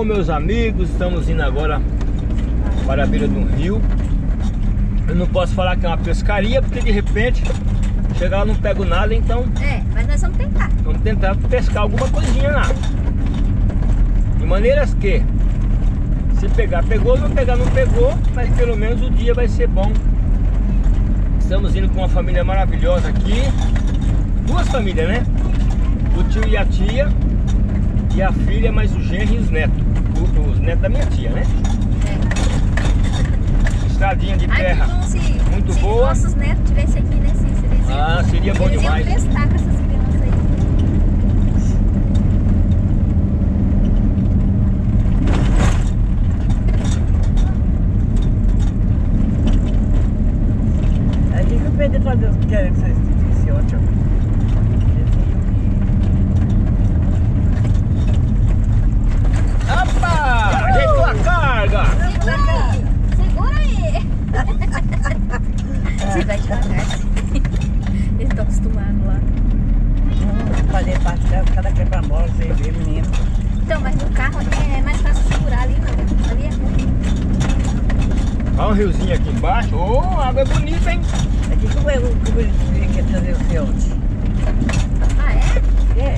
Bom, meus amigos, estamos indo agora para a beira de um rio. Eu não posso falar que é uma pescaria, porque de repente chegar lá não pego nada, então É, mas nós vamos tentar. vamos tentar pescar alguma coisinha lá. De maneiras que, se pegar, pegou, não pegar, não pegou, mas pelo menos o dia vai ser bom. Estamos indo com uma família maravilhosa aqui. Duas famílias, né? O tio e a tia. E a filha, mais o genro e os netos. O- Os netos da minha tia, né? É. Estradinha de Ai, que terra. bom se, Muito se boa. nossos netos tivessem aqui, né? Se, se eles iam, Ah, seria bom eles demais. iam testar com essas crianças aí. Aí o que o Pedro fazer os que querem que vocês disse ontem? Opa! Ajeitou a carga! Segura aí! Segura aí! Você vai devagar. Eles estão acostumados lá. Parte dela, cada quebra-mola, você vê, menino. Então, mas no carro ali é mais fácil segurar ali, não. Ali é ruim. Olha um riozinho aqui embaixo. Ô, a água é bonita, hein? É que como ele quer trazer você ontem? Ah, é? É.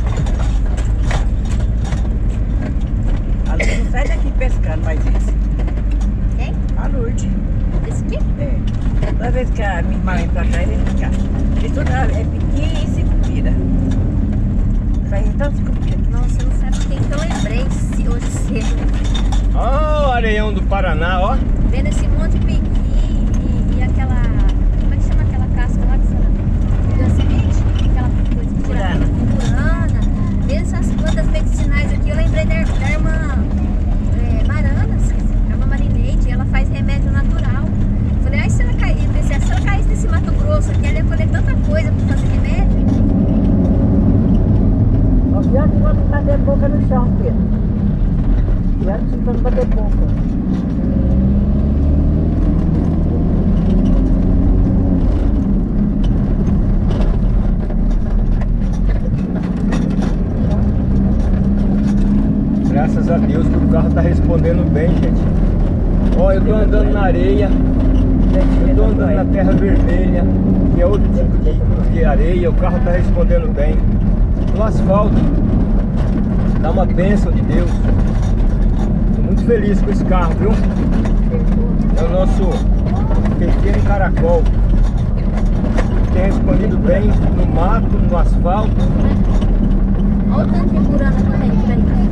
A Lourdes não sai daqui pescando mais isso. Quem? A Lourdes. Esse aqui? É. Toda vez que a minha irmã vem pra cá, ele vem cá. Porque toda é pequena e se cupira. Faz tanto se cupira. Nossa, você não sabe quem que eu lembrei se- hoje cedo. Do Paraná, ó. Vendo esse monte de piqui e, e aquela. Como é que chama aquela casca lá que você deu semente? Aquela coisa que tira Curana. Vendo essas plantas medicinais aqui, eu lembrei da, da irmã é, Marana, esqueci, a irmã Marineide, ela faz remédio natural. Falei, ai, se ela cair, pensei, se ela caísse nesse Mato Grosso aqui, ela ia colher tanta coisa pra fazer remédio. Ó, pior que quando bater boca no chão, Pedro. Pior que quando bater boca. Graças a Deus que o carro tá respondendo bem, gente. Ó, eu tô andando na areia. Eu tô andando na terra vermelha, que é outro tipo de, de areia. O carro tá respondendo bem. No asfalto, dá uma bênção de Deus. Tô muito feliz com esse carro, viu? É o nosso pequeno caracol. Tem respondido bem no mato, no asfalto. Olha o tanto de curana que tem por aí.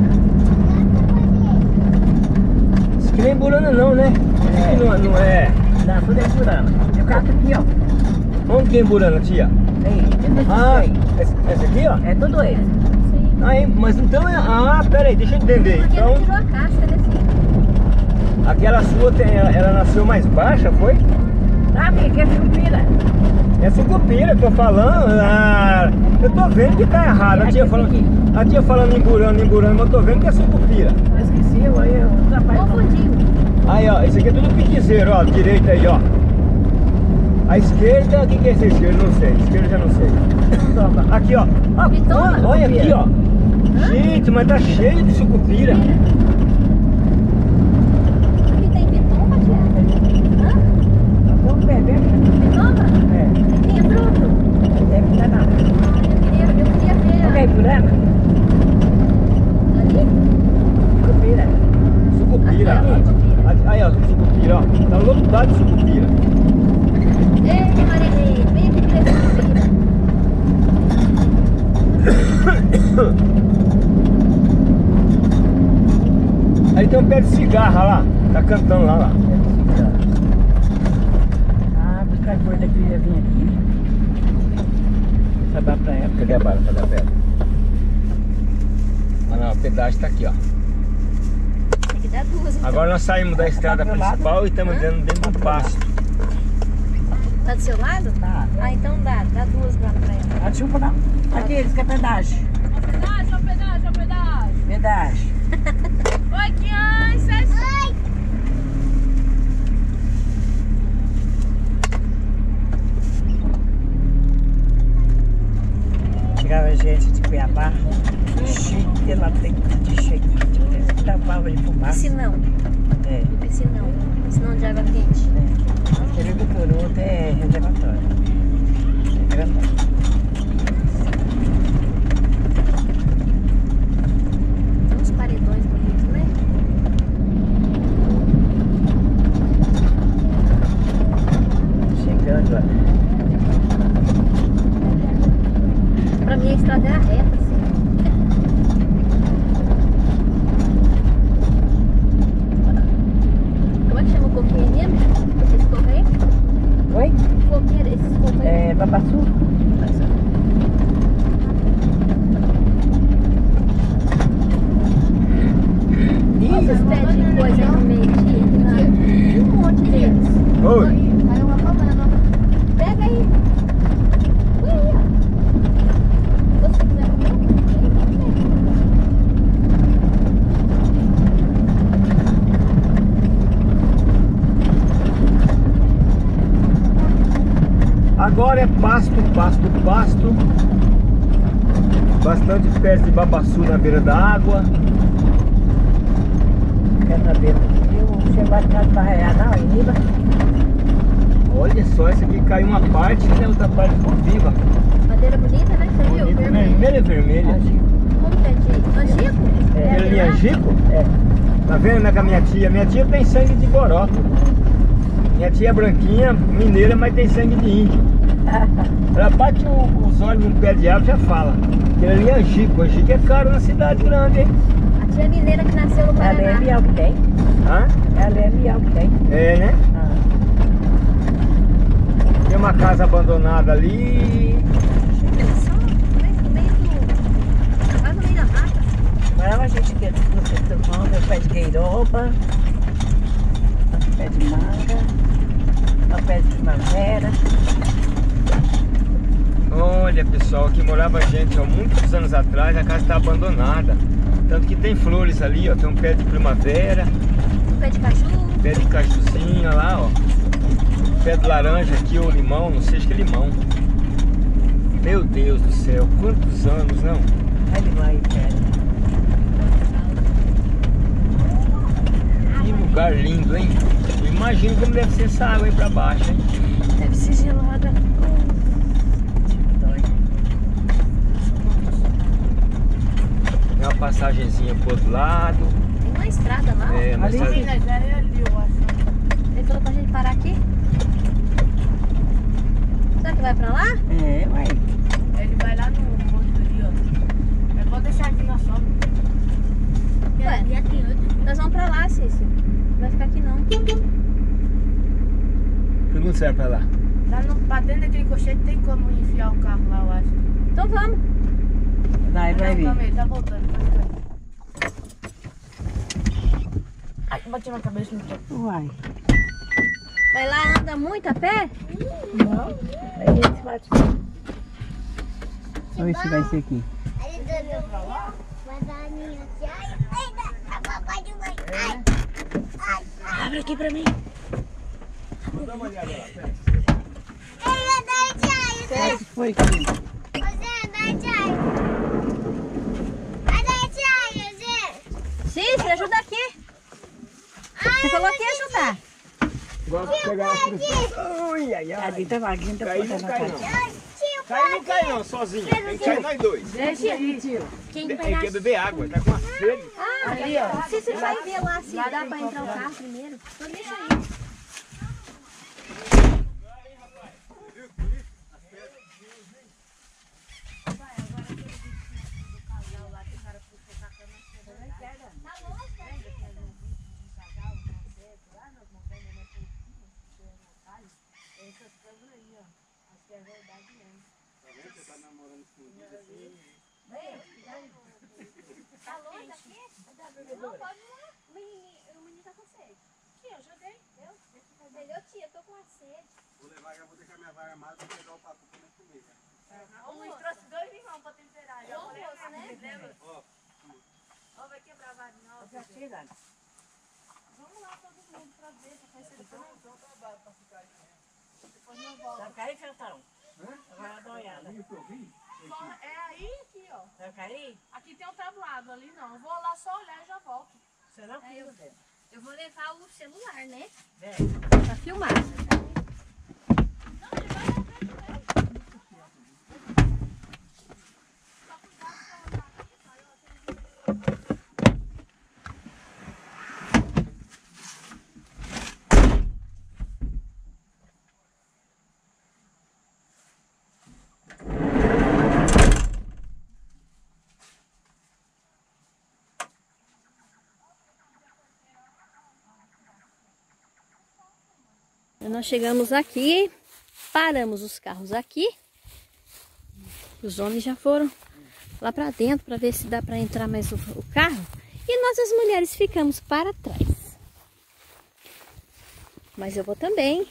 Isso que nem burana não, né? Isso que não, não é. Dá tudo é furando. E o carro aqui, ó. Onde tem burana, tia? Aí, tudo Ah, isso essa essa aqui, ó? aí. É tudo ele. Sim. Ah, hein, mas então é. Ah, pera aí, deixa eu entender. Porque Então, tirou a casca desse. aquela sua tem, ela, ela nasceu mais baixa, foi? Sabe que é sucupira? É sucupira que eu tô falando. Ah, eu tô vendo que tá errado. A tia falando, a tia falando em burana, em burana, mas eu tô vendo que é sucupira. Eu esqueci, eu, eu. Aí, ó, esse aqui é tudo piquezeiro, ó, direita aí, ó. A esquerda, o que, que é essa esquerda? Não sei. Esquerda já não sei. Aqui, ó. Ah, olha, olha aqui, ó. Gente, mas tá cheio de sucupira. Aqui tem pitoma, tia? Hã? Vamos beber. Pitoma? É. Tem fruto? Deve estar na. Eu queria, eu queria ver. Ok, Purana? Ali? Sucupira. Sucupira. Aqui, Aí, ó, sucupira, ó. Tá lotado de sucupira. Ei, Marinei, vem aqui pra esse Aí tem um pé de cigarra lá. Tá cantando lá, lá. Ah, buscar coisa que ia vir aqui. Sabar pra ela. Cadê a bala? Cadê a pedra? Ah não, o pedágio tá aqui, ó. Tem que dar duas. então. Agora nós saímos da estrada principal e estamos dentro, dentro do pasto. Tá do seu lado? Tá. Ah, então dá. Dá duas lá pra ela. A chupa não. Aqui, eles querem pedágio. Pedágio, ó, pedágio, ó, pedágio. Pedágio. Oi, crianças. Oi. Chegava gente de Cuiabá, cheio de lá tem de cheio de tapava de fumaça. É. Piscinão. Piscinão de água quente. Do é reservatório. É grandão. Tem uns paredões bonitos, né? Chegando lá. Pra mim a estrada é a reta, assim. Como é que chama o coqueiro mesmo? Esses correios? Oi? Coqueiro, esses correios. É Babaçu? Olha esses pés de coisa aí no meio aqui. Um monte deles. Oi. Caiu uma banana. Pega aí. Põe aí, ó. Você quiser comer? Agora é pasto, pasto. Bastante espécie de babaçu na beira da água. Quer saber? Eu chego a casa para arraiar não, em Riba. Olha só, essa aqui caiu uma parte, né? Outra parte ficou viva. Madeira bonita, né? Você viu? Bonito, Vermelha. vermelha é vermelha. Como que é de angico? É, ali é angico? É. Tá vendo, né, com a minha tia? Minha tia tem sangue de goró. Minha tia é branquinha, mineira, mas tem sangue de índio. Ela bate o- os olhos num pé de árvore e já fala. Aquele ali é angico. Angico é caro na cidade grande, hein? A tia mineira que nasceu no Ela é Paraná. miau que tem. Hã? Ela é miau que tem. É, né? Ah. Tem uma casa abandonada ali. Só no meio no meio do... Lá no meio da mata. Agora a gente quer no sertão, meu pé de gueiroba, nosso pé de manga, nosso pé de primavera. Olha, pessoal, aqui morava gente há muitos anos atrás. A casa está abandonada. Tanto que tem flores ali, ó. Tem um pé de primavera, Um pé de caju. pé de cajuzinho lá, ó. Pé de laranja aqui ou limão, não sei, acho que é limão. Meu Deus do céu, quantos anos, não? Olha lá cara. Que lugar lindo, hein? Eu imagino como deve ser essa água aí pra baixo, hein? Deve ser gelada. Tem uma passagenzinha pro outro lado. Tem uma estrada lá. ó. É, mas tá- Ali. já é ali, eu acho. Ele falou pra gente parar aqui. Será que vai pra lá? É, uai. Ele vai lá no monte ali, ó. Eu vou deixar aqui na sombra. Ué, E aqui, ó. nós vamos pra lá, Cícero. Não vai ficar aqui não. Pergunta se é pra lá. Lá no, pra dentro daquele colchete tem como enfiar o carro lá, eu acho. Então vamos. Daí vai Não, vir. tá voltando. Ai, bati na cabeça no tempo. Uai. Vai lá, anda muito a pé? Não. Aí a gente bate. Vamos ver se vai ser aqui. Abre aqui pra mim. Quase foi aqui. Cícero, ajuda aqui. Você falou que ia ajudar. Gosto de pegar frutas. Ui, ai, ai. Ali tá vaguinho, tá Cai não cai não. Cai não cai não, sozinho. Tem que cair nós dois. Deixa aí, tio. Quem Tem pegar... que beber água, tá com uma sede. Ah, ali, ó. Cícero vai ver lá se dá pra entrar o carro primeiro. Então deixa aí. Tá longe aqui? Não, pode ir lá. O menino, tá com sede. Tia, eu já dei. Eu? Ele, ô tia, eu tô com uma sede. Vou levar, já vou deixar minha vaga armada pra pegar o papo pra nós comer. O Luiz trouxe dois limão pra temperar. Já falei, né? Lembra? Ó, Ó, vai quebrar a varinha. ó. Já tira. Vamos lá todo mundo pra ver. Pra fazer depois. Vai cair, Fentão? Vai dar uma olhada. Só- É aí aqui, ó. Vai cair? Aqui tem um tabuado ali não. Eu vou lá só olhar e já volto. Será fila, velho? Eu vou levar o celular, né? Vem. Pra filmar. Nós chegamos aqui, paramos os carros aqui. Os homens já foram lá para dentro para ver se dá para entrar mais o, o carro. E nós as mulheres ficamos para trás. Mas eu vou também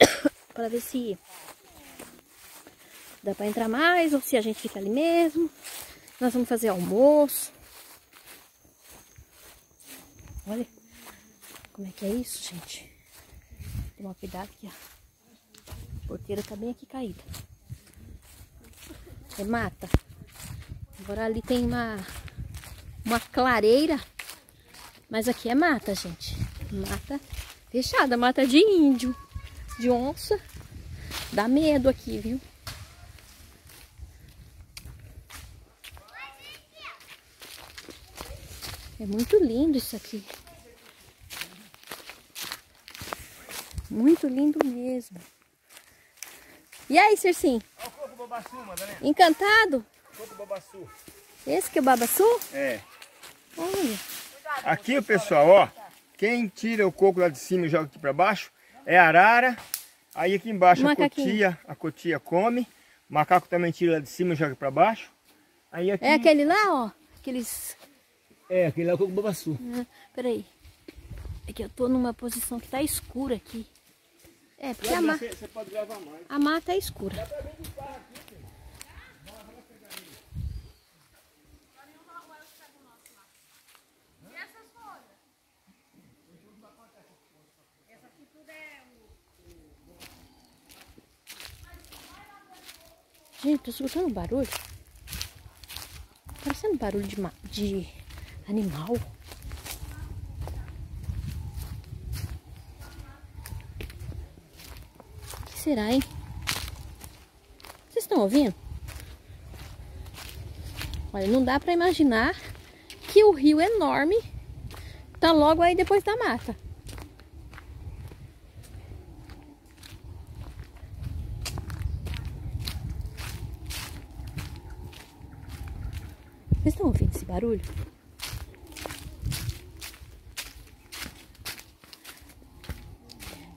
para ver se dá para entrar mais ou se a gente fica ali mesmo. Nós vamos fazer almoço. Olha como é que é isso, gente. Tomar cuidado aqui, ó. A porteira tá bem aqui caída. É mata. Agora ali tem uma, uma clareira. Mas aqui é mata, gente. Mata fechada, mata de índio, de onça. Dá medo aqui, viu? É muito lindo isso aqui. Muito lindo mesmo. E aí, Circim? Olha o coco babaçu, Madalena. Encantado? Coco babaçu. Esse que é o babaçu? É. Olha. Aqui, pessoal, ó. Quem tira o coco lá de cima e joga aqui pra baixo é a arara. Aí aqui embaixo a cotia, a cotia come. O macaco também tira lá de cima e joga pra baixo. Aí aqui... É aquele lá, ó. Aqueles. É, aquele lá é o coco babaçu. Ah, peraí. É que eu tô numa posição que tá escura aqui. É, porque a, ma... Você, pode gravar mais. a mata é escura. Gente, tô escutando um barulho. Parecendo barulho de, de animal. O que será, hein? Vocês estão ouvindo? Olha, não dá pra imaginar que o rio enorme tá logo aí depois da mata. Vocês estão ouvindo esse barulho?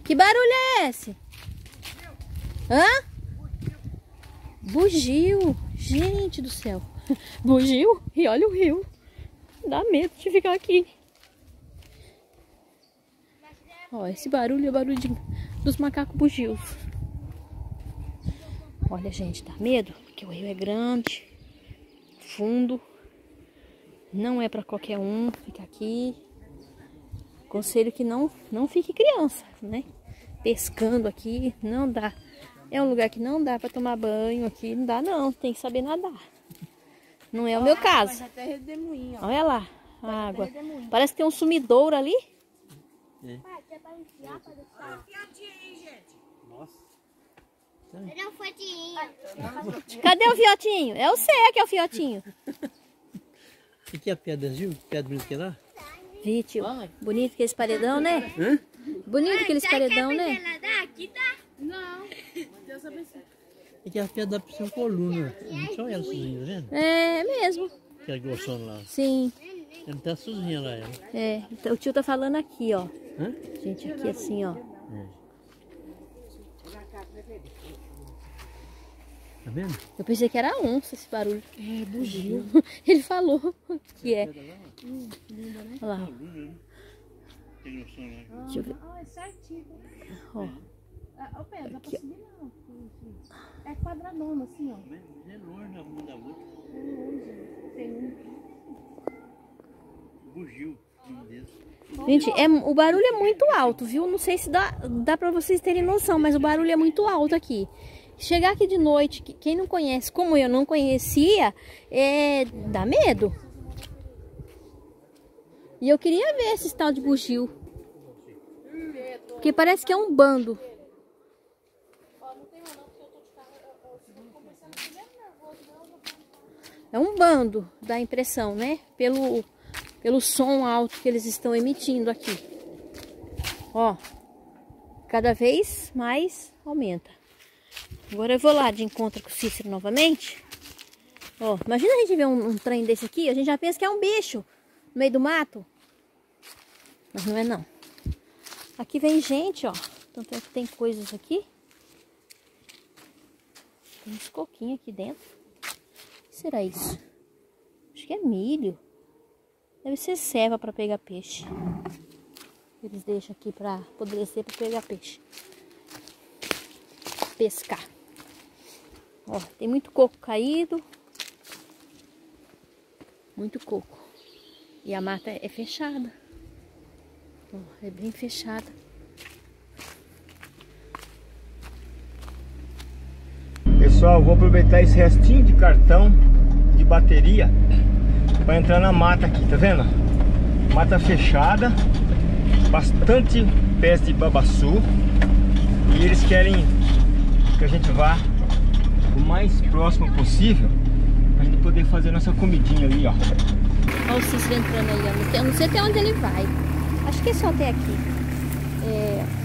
Que barulho é esse? Hã? Bugio. Gente do céu. Bugio e olha o rio. Dá medo de ficar aqui. Ó, esse barulho é barulho de- dos macacos bugios. Olha, gente, dá medo, porque o rio é grande, fundo. Não é para qualquer um ficar aqui. Conselho que não, não fique criança, né? Pescando aqui, não dá. É um lugar que não dá para tomar banho aqui, não dá não, tem que saber nadar. Não é o meu caso. Olha lá, a água. Parece que tem um sumidouro ali. Ele é um fotinho. Cadê o fiotinho? É o Cé que é o fiotinho. O que é a pedra azul? Pedra bonita que é lá? Vi, tio. Bonito aqueles paredão, né? Bonito aqueles paredão, né? Nadar aqui, tá? É que a pedra dá pra ser uma coluna. Não só ela sozinha, tá vendo? É mesmo. Aquela grossona lá. Sim. Ela não tá sozinha lá, ela. É. Então, o tio tá falando aqui, ó. Hã? Gente, aqui assim, ó. Tá vendo? Eu pensei que era onça esse barulho. É, bugio. Ele falou que é. Olha lá. Que lá. Deixa eu ver. Ah, é certinho. Ó. Ô, Pedro, dá pra subir não. É quadradona, assim, ó. Mas É longe uma da outra. Tem um. Bugio. Um. Gente, é, o barulho é muito alto, viu? Não sei se dá, dá pra vocês terem noção, mas o barulho é muito alto aqui. Chegar aqui de noite, que- quem não conhece, como eu não conhecia, é, dá medo. E eu queria ver esse tal de bugio. Porque parece que é um bando. É um bando, dá a impressão, né? Pelo, pelo som alto que eles estão emitindo aqui. Ó, cada vez mais aumenta. Agora eu vou lá de encontro com o Cícero novamente. Ó, imagina a gente ver um, um trem desse aqui, a gente já pensa que é um bicho no meio do mato. Mas não é não. Aqui vem gente, ó. Tanto é que tem coisas aqui. Tem uns coquinhos aqui dentro. Será isso? Acho que é milho. Deve ser ceva para pegar peixe. Eles deixam aqui para apodrecer para pegar peixe. Pescar. Ó, tem muito coco caído. Muito coco. E a mata é fechada. Ó, é bem fechada. Pessoal, vou aproveitar esse restinho de cartão de bateria para entrar na mata aqui, tá vendo? Mata fechada, bastante pés de babaçu e eles querem que a gente vá o mais próximo possível pra gente poder fazer nossa comidinha ali, ó. Olha o Cícero entrando ó. Eu não sei até onde ele vai. Acho que é só até aqui. É...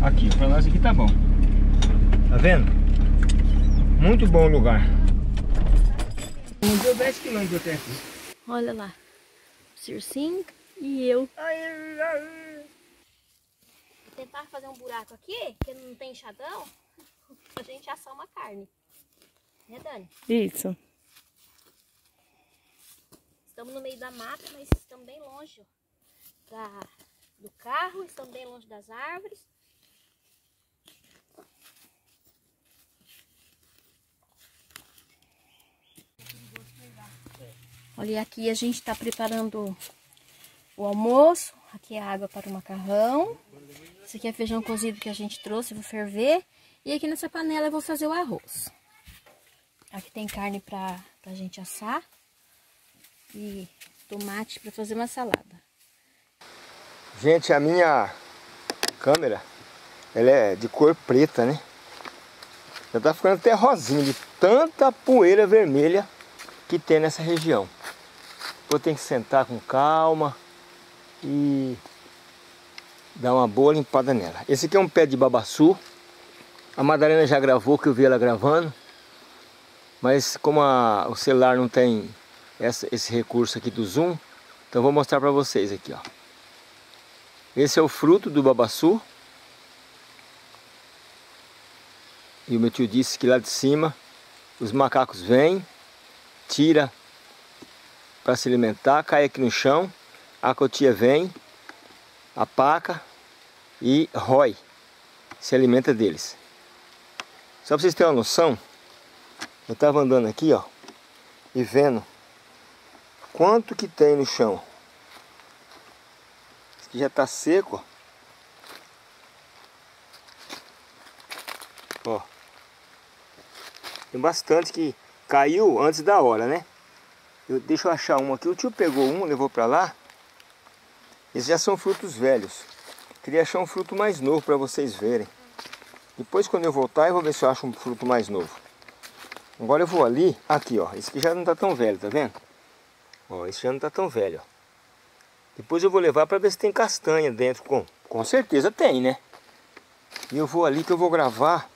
Aqui, pra nós aqui tá bom. Tá vendo? Muito bom o lugar. Não deu 10 quilômetros até aqui. Olha lá. O Circinho e eu. Vou tentar fazer um buraco aqui, que não tem enxadão, pra gente assar uma carne. Né, Dani? Isso. Estamos no meio da mata, mas estamos bem longe da, do carro, estamos bem longe das árvores. Olha, aqui a gente está preparando o almoço. Aqui é água para o macarrão. Esse aqui é feijão cozido que a gente trouxe, vou ferver. E aqui nessa panela eu vou fazer o arroz. Aqui tem carne para a gente assar. E tomate para fazer uma salada. Gente, a minha câmera, ela é de cor preta, né? Já tá ficando até rosinha de tanta poeira vermelha que tem nessa região. Vou ter que sentar com calma e dar uma boa limpada nela. Esse aqui é um pé de babaçu. A Madalena já gravou, que eu vi ela gravando. Mas como a, o celular não tem essa, esse recurso aqui do zoom, então vou mostrar para vocês aqui, ó. Esse é o fruto do babaçu. E o meu tio disse que lá de cima os macacos vêm, tira para se alimentar, cai aqui no chão, a cotia vem, apaca e rói, se alimenta deles. Só para vocês terem uma noção, eu estava andando aqui, ó, e vendo quanto que tem no chão. Isso aqui já está seco, ó. ó. Tem bastante que caiu antes da hora, né? Eu, deixa eu achar um aqui. O tio pegou um, levou para lá. Esses já são frutos velhos. Queria achar um fruto mais novo para vocês verem. Depois quando eu voltar eu vou ver se eu acho um fruto mais novo. Agora eu vou ali, aqui ó, esse aqui já não está tão velho, tá vendo? Ó, esse já não está tão velho, ó. Depois eu vou levar para ver se tem castanha dentro, com, com certeza tem, né? E eu vou ali que eu vou gravar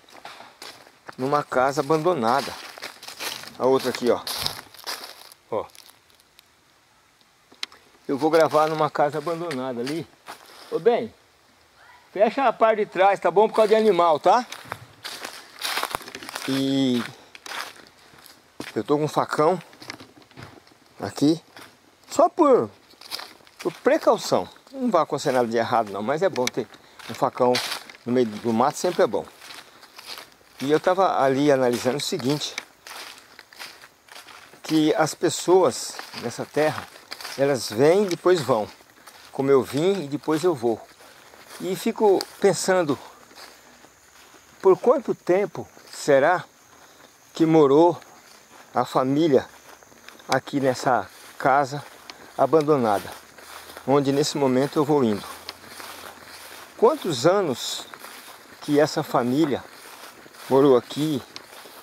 numa casa abandonada. A outra aqui, ó. Ó. Eu vou gravar numa casa abandonada ali. Ô bem, fecha a parte de trás, tá bom? Por causa de animal, tá? E eu tô com um facão aqui, só por, por precaução. Não vai acontecer nada de errado não, mas é bom ter um facão no meio do mato, sempre é bom. E eu tava ali analisando o seguinte, que as pessoas nessa terra, elas vêm e depois vão. Como eu vim e depois eu vou. E fico pensando, por quanto tempo será que morou a família aqui nessa casa abandonada, onde nesse momento eu vou indo. Quantos anos que essa família morou aqui?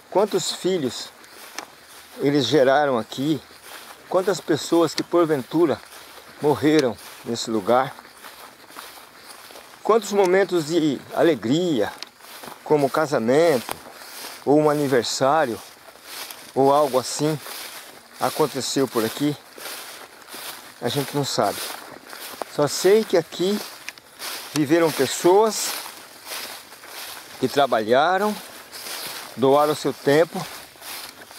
Quantos filhos eles geraram aqui? Quantas pessoas que porventura morreram nesse lugar? Quantos momentos de alegria, como casamento, ou um aniversário, ou algo assim, aconteceu por aqui? A gente não sabe. Só sei que aqui viveram pessoas que trabalharam, doaram seu tempo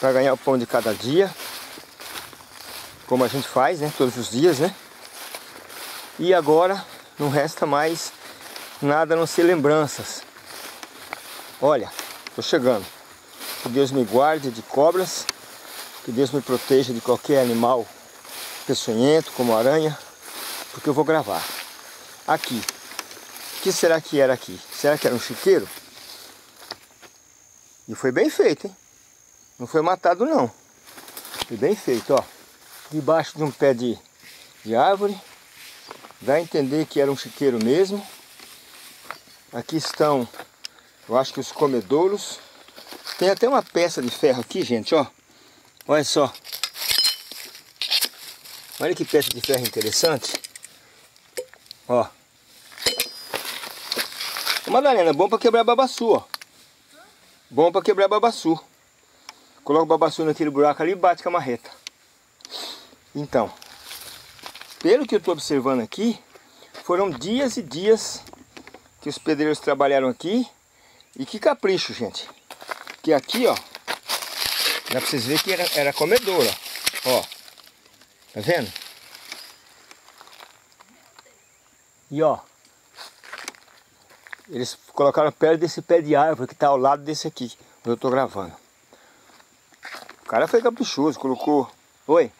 para ganhar o pão de cada dia, como a gente faz, né, todos os dias, né? E agora não resta mais nada a não ser lembranças. Olha, estou chegando. Que Deus me guarde de cobras, que Deus me proteja de qualquer animal peçonhento, como aranha, porque eu vou gravar. Aqui. O que será que era aqui? Será que era um chiqueiro? E foi bem feito, hein? Não foi matado não. Foi bem feito, ó. Debaixo de um pé de, de árvore. Dá a entender que era um chiqueiro mesmo. Aqui estão, eu acho que os comedouros. Tem até uma peça de ferro aqui, gente, ó. Olha só. Olha que peça de ferro interessante. Ó. Madalena, bom para quebrar babaçu, ó. Bom para quebrar babaçu. Coloca o babaçu naquele buraco ali e bate com a marreta. Então, pelo que eu estou observando aqui, foram dias e dias que os pedreiros trabalharam aqui. E que capricho, gente. Que aqui, ó, dá para vocês verem que era, era ó. Tá vendo? E ó, eles colocaram perto desse pé de árvore que está ao lado desse aqui, onde eu estou gravando. O cara foi caprichoso, colocou... Oi?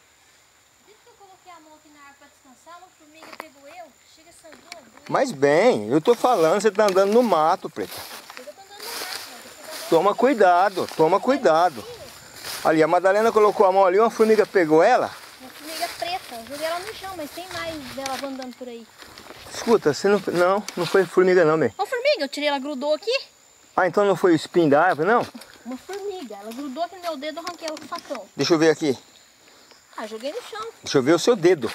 Desde que eu coloquei a mão aqui na árvore pra descansar, uma formiga pegou eu, chega sangrou. Mas bem, eu tô falando, você tá andando no mato, preta. Toma cuidado, toma cuidado. Ali, a Madalena colocou a mão ali, uma formiga pegou ela. Uma formiga preta, joguei ela no chão, mas tem mais dela andando por aí. Escuta, você não... Não, não foi formiga não, bem. Uma formiga, eu tirei, ela grudou aqui. Ah, então não foi o espinho da árvore, não? Uma formiga, ela grudou aqui no meu dedo, eu arranquei ela com o facão. Deixa eu ver aqui. Ah, joguei no chão. Deixa eu ver o seu dedo.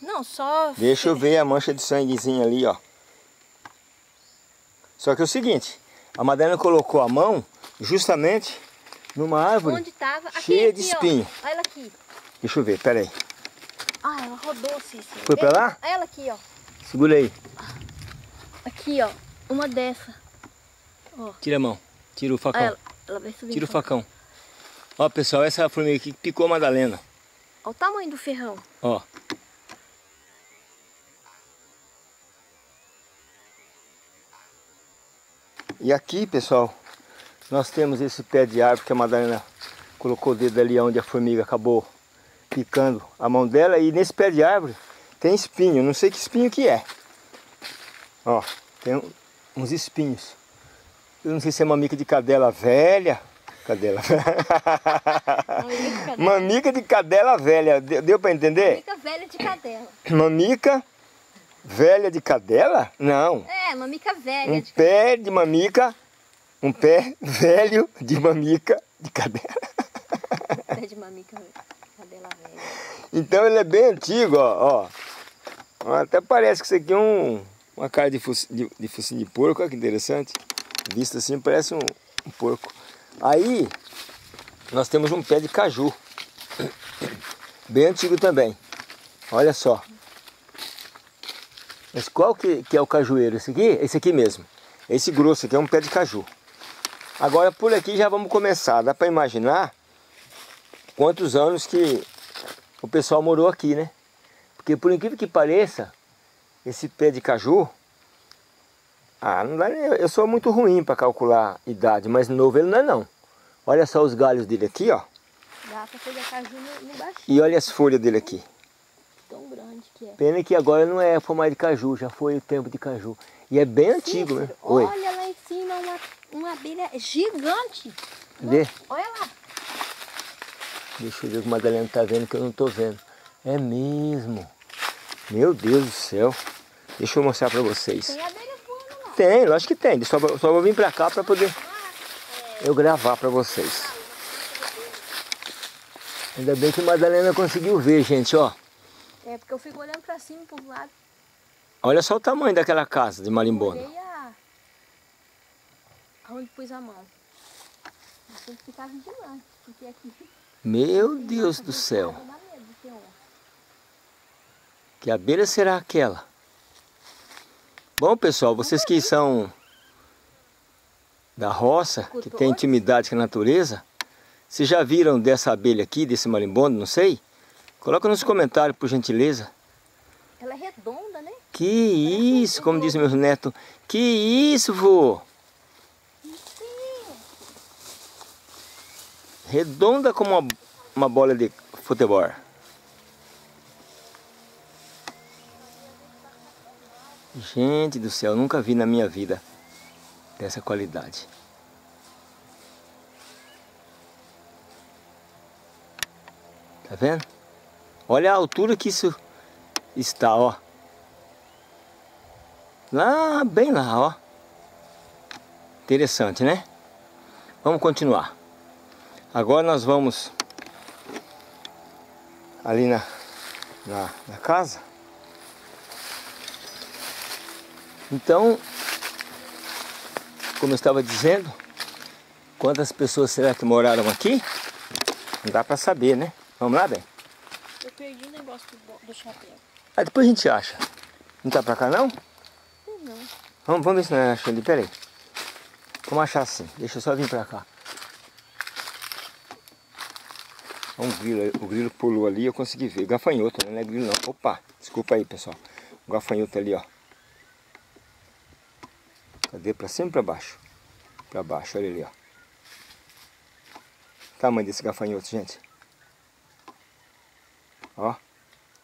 Não, só... Deixa eu ver a mancha de sanguezinho ali, ó. Só que é o seguinte, a Madalena colocou a mão justamente numa árvore Onde tava? Aqui, cheia aqui, de espinho. Ó. Olha ela aqui. Deixa eu ver, pera aí. Ah, ela rodou, Cícero. Foi pra lá? Ela aqui, ó. Segura aí. Aqui, ó. Uma dessa. Tira a mão. Tira o facão. Olha ela. Ela vai subir. Tira o facão. Ó, pessoal, essa é a formiga aqui que picou a Madalena. Olha o tamanho do ferrão. Ó. E aqui, pessoal, nós temos esse pé de árvore que a Madalena colocou o dedo ali onde a formiga acabou picando a mão dela. E nesse pé de árvore tem espinho, não sei que espinho que é. Ó, tem uns espinhos. Eu não sei se é mamica de cadela velha. Cadela Mamica de cadela velha. Deu, pra entender? Fica velha de cadela. Mamica velha de cadela? Não. É, mamica velha Um de pé de mamica, um pé velho de mamica de cadela. pé de mamica cadela velha. Então ele é bem antigo, ó. ó. Até parece que isso aqui é um, uma cara de, foci- de, de focinho de porco, olha que interessante. Visto assim parece um, um porco. Aí nós temos um pé de caju. Bem antigo também. Olha só. Mas qual que, que é o cajueiro? Esse aqui? Esse aqui mesmo. Esse grosso aqui é um pé de caju. Agora por aqui já vamos começar. Dá para imaginar quantos anos que o pessoal morou aqui, né? Porque por incrível que pareça, esse pé de caju, ah, não dá nem, eu sou muito ruim para calcular idade, mas novo ele não é não. Olha só os galhos dele aqui, ó. Dá pra pegar caju no, no baixinho, E olha as folhas dele aqui. tão grande que é. Pena que agora não é mais de caju, já foi o tempo de caju. E é bem antigo, né? Cícero, Oi, Olha lá em cima uma, uma abelha gigante. vê? Olha lá. Deixa eu ver o que a Madalena tá vendo que eu não tô vendo. É mesmo. Meu Deus do céu. Deixa eu mostrar pra vocês. Tem abelha. Tem, lógico que tem. Só, vou- só vou vir pra cá pra poder eu gravar pra vocês. Ainda bem que a Madalena conseguiu ver, gente, ó. É porque eu fico olhando pra cima, pro lado. Olha só o tamanho daquela casa de marimbondo. Olhei a... Aonde pus a mão. Tenho que ficar vigilante. Porque aqui... Meu Deus do céu. Que abelha será aquela? Bom, pessoal, vocês que são da roça, que tem intimidade com a natureza, se já viram dessa abelha aqui, desse marimbondo, não sei? Coloca nos comentários, por gentileza. Ela é redonda, né? Que isso, como diz meus netos. Que isso, vô? Redonda como uma, uma bola de futebol. Gente do céu, nunca vi na minha vida dessa qualidade. Tá vendo? Olha a altura que isso está, ó. Lá, bem lá, ó. Interessante, né? Vamos continuar. Agora nós vamos ali na, na, na casa. Então, como eu estava dizendo, quantas pessoas será que moraram aqui? Não dá para saber, né? Vamos lá, bem? Eu perdi o negócio do, chapéu. Aí depois a gente acha. Não tá pra cá não? Não. Vamos, vamos ver se nós achamos ali, peraí. Vamos achar assim. Deixa eu só vir pra cá. Um grilo, aí. o grilo pulou ali eu consegui ver. Gafanhoto, né? não é grilo não. Opa, desculpa aí pessoal. O gafanhoto ali, ó. Cadê? Pra cima ou pra baixo? Pra baixo, olha ali, ó. Tamanho desse gafanhoto, gente. Ó,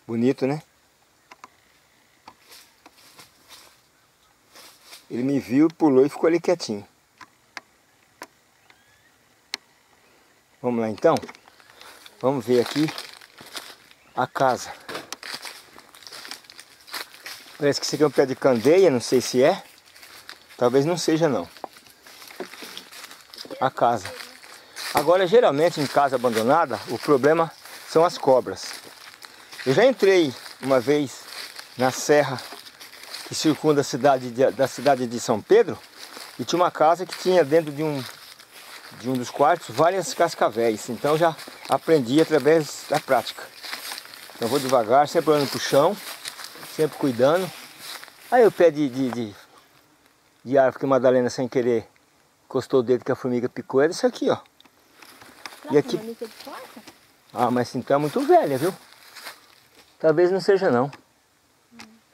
bonito, né? Ele me viu, pulou e ficou ali quietinho. Vamos lá então? Vamos ver aqui a casa. Parece que aqui é um pé de candeia, não sei se é. Talvez não seja não. A casa. Agora, geralmente em casa abandonada, o problema são as cobras. Eu já entrei uma vez na serra que circunda a cidade de, da cidade de São Pedro e tinha uma casa que tinha dentro de um, de um dos quartos várias cascavéis. Então já aprendi através da prática. Então vou devagar, sempre olhando para o chão, sempre cuidando. Aí o pé de, de, de, de árvore que a Madalena sem querer encostou o dedo que a formiga picou é desse aqui, ó. E aqui, porta? ah, mas então é muito velha, viu? Talvez não seja não.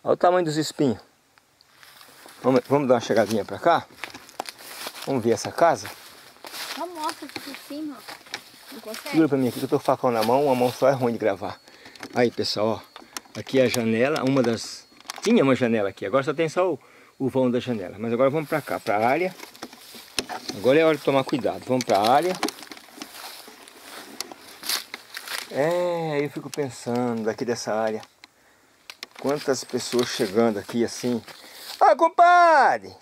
Olha o tamanho dos espinhos. Vamos, vamos dar uma chegadinha pra cá? Vamos ver essa casa? Só mostra aqui por cima, ó. Não consegue? Segura pra mim aqui que eu tô com o facão na mão, uma mão só é ruim de gravar. Aí pessoal, ó. Aqui é a janela, uma das... Tinha uma janela aqui, agora só tem só o, o vão da janela. Mas agora vamos pra cá, pra área. Agora é hora de tomar cuidado. Vamos pra área. É, eu fico pensando daqui dessa área. Quantas pessoas chegando aqui assim. Ah, compadre!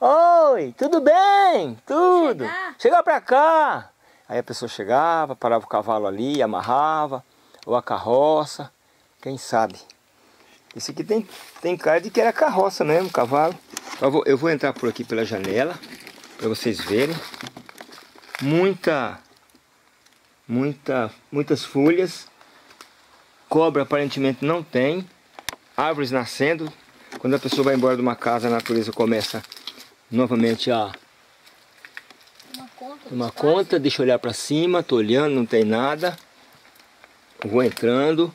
Oi, tudo bem? Tudo? Chega pra cá! Aí a pessoa chegava, parava o cavalo ali, amarrava, ou a carroça, quem sabe. Esse aqui tem, tem cara de que era carroça mesmo, cavalo. Eu vou, eu vou entrar por aqui pela janela, para vocês verem. Muita, muita, muitas folhas. Cobra aparentemente não tem. Árvores nascendo. Quando a pessoa vai embora de uma casa, a natureza começa novamente a Uma conta. uma conta, deixa eu olhar para cima, tô olhando, não tem nada. Vou entrando.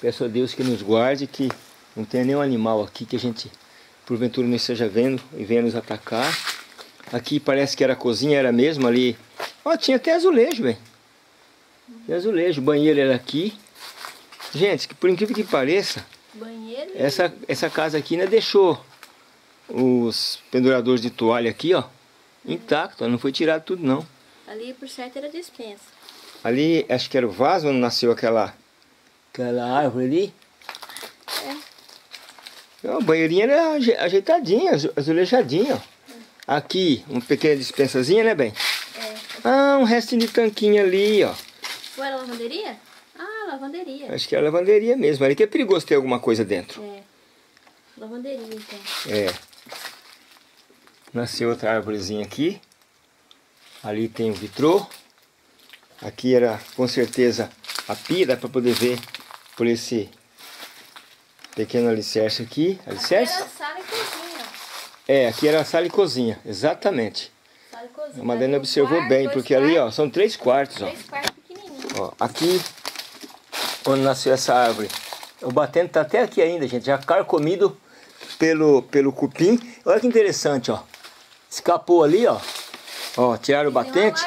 Peço a Deus que nos guarde, que não tenha nenhum animal aqui que a gente porventura não esteja vendo e venha nos atacar. Aqui parece que era a cozinha, era mesmo ali. Ó, tinha até azulejo, velho. Tem azulejo, o banheiro era aqui. Gente, que por incrível que pareça, Banheiro essa, essa casa aqui ainda deixou os penduradores de toalha aqui, ó, intacto, não foi tirado tudo não. ali por certo era dispensa. Ali, acho que era o vaso onde nasceu aquela, aquela árvore ali. É. A banheirinha era aje- ajeitadinha, azu- azulejadinha. ó. Aqui, uma pequena dispensazinha, né, bem? É. Ah, um restinho de tanquinho ali, ó. Ou era lavanderia? Ah, lavanderia. Acho que é a lavanderia mesmo. Ali que é perigoso ter alguma coisa dentro. É. Lavanderia, então. É. Nasceu outra árvorezinha aqui. Ali tem o vitrô. Aqui era com certeza a pia, dá para poder ver por esse pequeno alicerce aqui. Alicerce? Era sala e cozinha. É, aqui era sala e cozinha, exatamente. Sala e cozinha. A Madalena observou quarto, bem, porque ali ó, quartos, são três quartos. Ó. Três quartos pequenininhos. Ó, aqui, onde nasceu essa árvore, o batente tá até aqui ainda, gente, já carcomido pelo, pelo cupim. Olha que interessante, ó. Escapou ali, ó. Ó, tiraram o batente,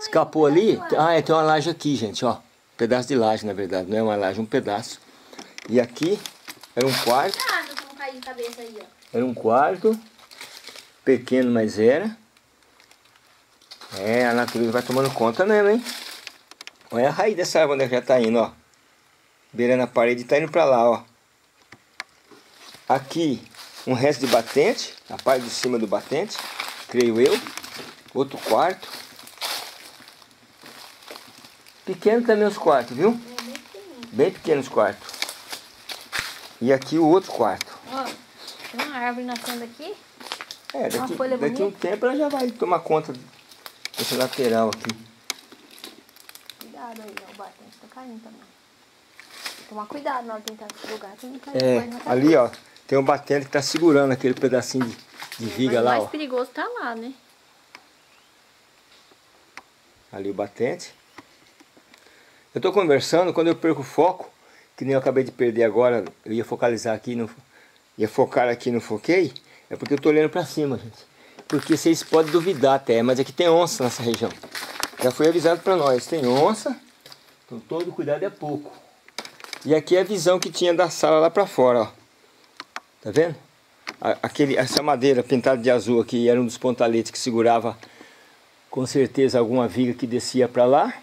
escapou ali. laje. Ah, é, tem uma laje aqui, gente, ó. Pedaço de laje, na verdade, não é uma laje, um pedaço. E aqui era um quarto, Ah, não vamos cair de cabeça aí, ó. era um quarto, pequeno, mas era. É, a natureza vai tomando conta mesmo, hein? Olha a raiz dessa árvore onde já tá indo, ó. Beirando a parede tá indo pra lá, ó. Aqui, um resto de batente, a parte de cima do batente, creio eu. Outro quarto. Pequeno também os quartos, viu? Bem pequenos os quartos. E aqui o outro quarto. Ó, tem uma árvore nascendo aqui. É, daqui, folha daqui um tempo ela já vai tomar conta desse lateral aqui. Cuidado aí, ó. O batente tá caindo também. Tomar cuidado na hora de entrar nesse lugar pra não cair É, ali ó, tem um batente que tá segurando aquele pedacinho de, de viga Mas o lá, mais ó. perigoso tá lá, né? Ali o batente. Eu tô conversando, quando eu perco o foco, que nem eu acabei de perder agora, eu ia focalizar aqui, no, ia focar aqui no foquei, é porque eu tô olhando pra cima, gente. Porque vocês podem duvidar até, mas aqui tem onça nessa região. Já foi avisado pra nós, tem onça, então todo cuidado é pouco. E aqui é a visão que tinha da sala lá pra fora, ó. Tá vendo? Aquele, essa madeira pintada de azul aqui era um dos pontaletes que segurava com certeza alguma viga que descia para lá.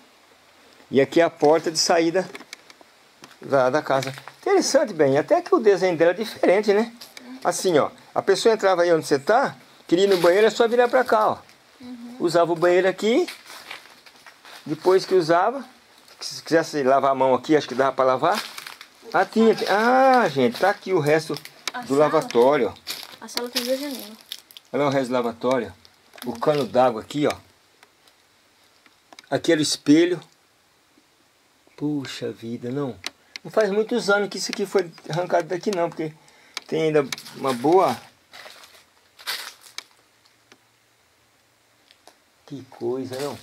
E aqui é a porta de saída da, da casa. Interessante, bem, até que o desenho dela é diferente, né? Assim, ó, a pessoa entrava aí onde você tá, queria ir no banheiro, é só virar para cá, ó. Usava o banheiro aqui, depois que usava, se quisesse lavar a mão aqui, acho que dava para lavar. Ah, tinha, ah, gente, tá aqui o resto A do sala? lavatório, ó. A sala tem duas janelas. Olha o resto do lavatório. O cano d'água aqui, ó. Aqui era o espelho. Puxa vida, não. Não faz muitos anos que isso aqui foi arrancado daqui não, porque tem ainda uma boa... Que coisa, não?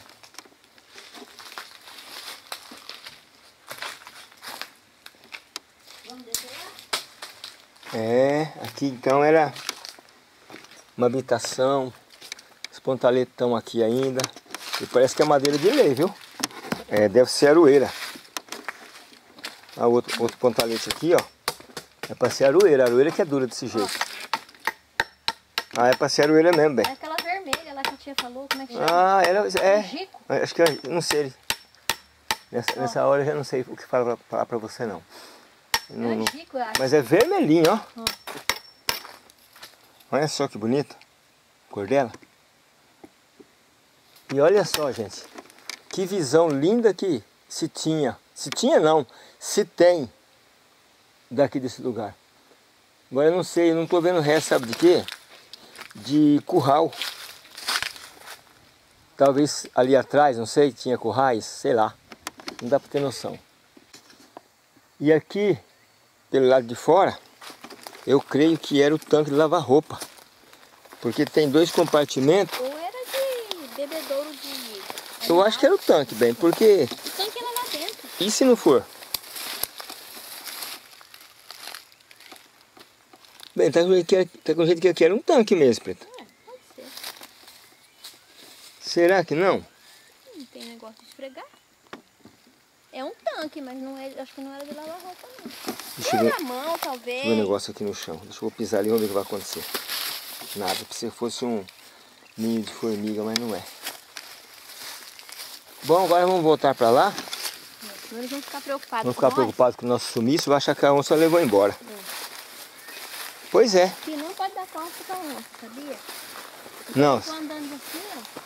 É, aqui então era uma habitação. Os pontaletes estão aqui ainda. E parece que é madeira de lei, viu? É, deve ser aroeira. Ah, outro, outro pontalete aqui, ó. É pra ser aroeira. Aroeira que é dura desse jeito. Ah, é pra ser aroeira mesmo, bem. É aquela vermelha lá que a tia falou, como é que chama? Ah, era, é. Jico? Acho que é, não sei. Nessa, nessa hora eu já não sei o que falar pra, falar pra você não. Não- É não- Jico, eu acho. Mas é vermelhinho, ó. Olha só que bonito. Cor dela. E olha só, gente. Que visão linda que se tinha. Se tinha não, se tem daqui desse lugar. Agora eu não sei, eu não tô vendo o resto, sabe de quê? De curral. Talvez ali atrás, não sei, tinha currais, sei lá. Não dá pra ter noção. E aqui, pelo lado de fora, eu creio que era o tanque de lavar roupa. Porque tem dois compartimentos. Ou era de bebedouro de... Eu acho que era o tanque, bem, porque O tanque era lá dentro. E se não for? Bem, tá com jeito que, era- tá com jeito que aqui era um tanque mesmo, Preto. É, pode ser. Será que não? Não tem negócio de esfregar. É um tanque, mas não é, acho que não era de lavar roupa, não. Deixa eu ver, Era a mão, talvez. deixa eu ver um negócio aqui no chão. Deixa eu pisar ali e vamos ver o que vai acontecer. Nada, se fosse um ninho de formiga, mas não é. Bom, agora vamos voltar pra lá. Eles vão ficar preocupados Vamos com ficar preocupados com o nosso sumiço, vai achar que a onça levou embora. Pois é. Que não pode dar conta com a onça, sabia? Não, Eu tô andando assim, ó.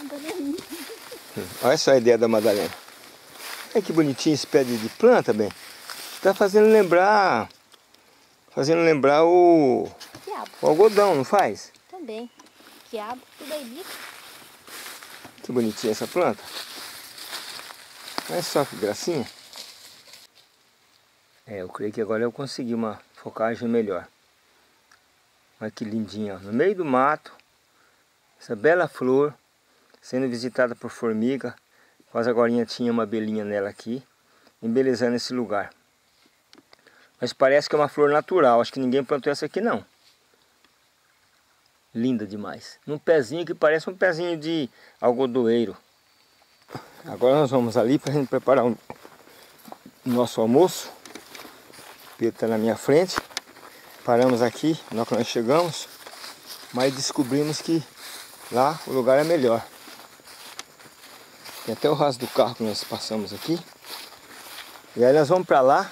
Andando ali. olha só a ideia da Madalena. Olha que bonitinho esse pé de, de planta, bem. Tá fazendo lembrar. Fazendo lembrar o, Quiabo o algodão, não faz? também. Quiabo, tudo aí bico. Que bonitinha essa planta. Olha só que gracinha. É, eu creio que agora eu consegui uma focagem melhor. Olha que lindinha, no meio do mato, essa bela flor, sendo visitada por formiga. Quase agora tinha uma abelhinha nela aqui, embelezando esse lugar. Mas parece que é uma flor natural, acho que ninguém plantou essa aqui não. Linda demais. Num pezinho que parece um pezinho de algodoeiro. Agora nós vamos ali para a gente preparar o nosso almoço. O Pedro está na minha frente. Paramos aqui, na que nós chegamos, mas descobrimos que lá o lugar é melhor. Tem até o rastro do carro que nós passamos aqui. E aí nós vamos para lá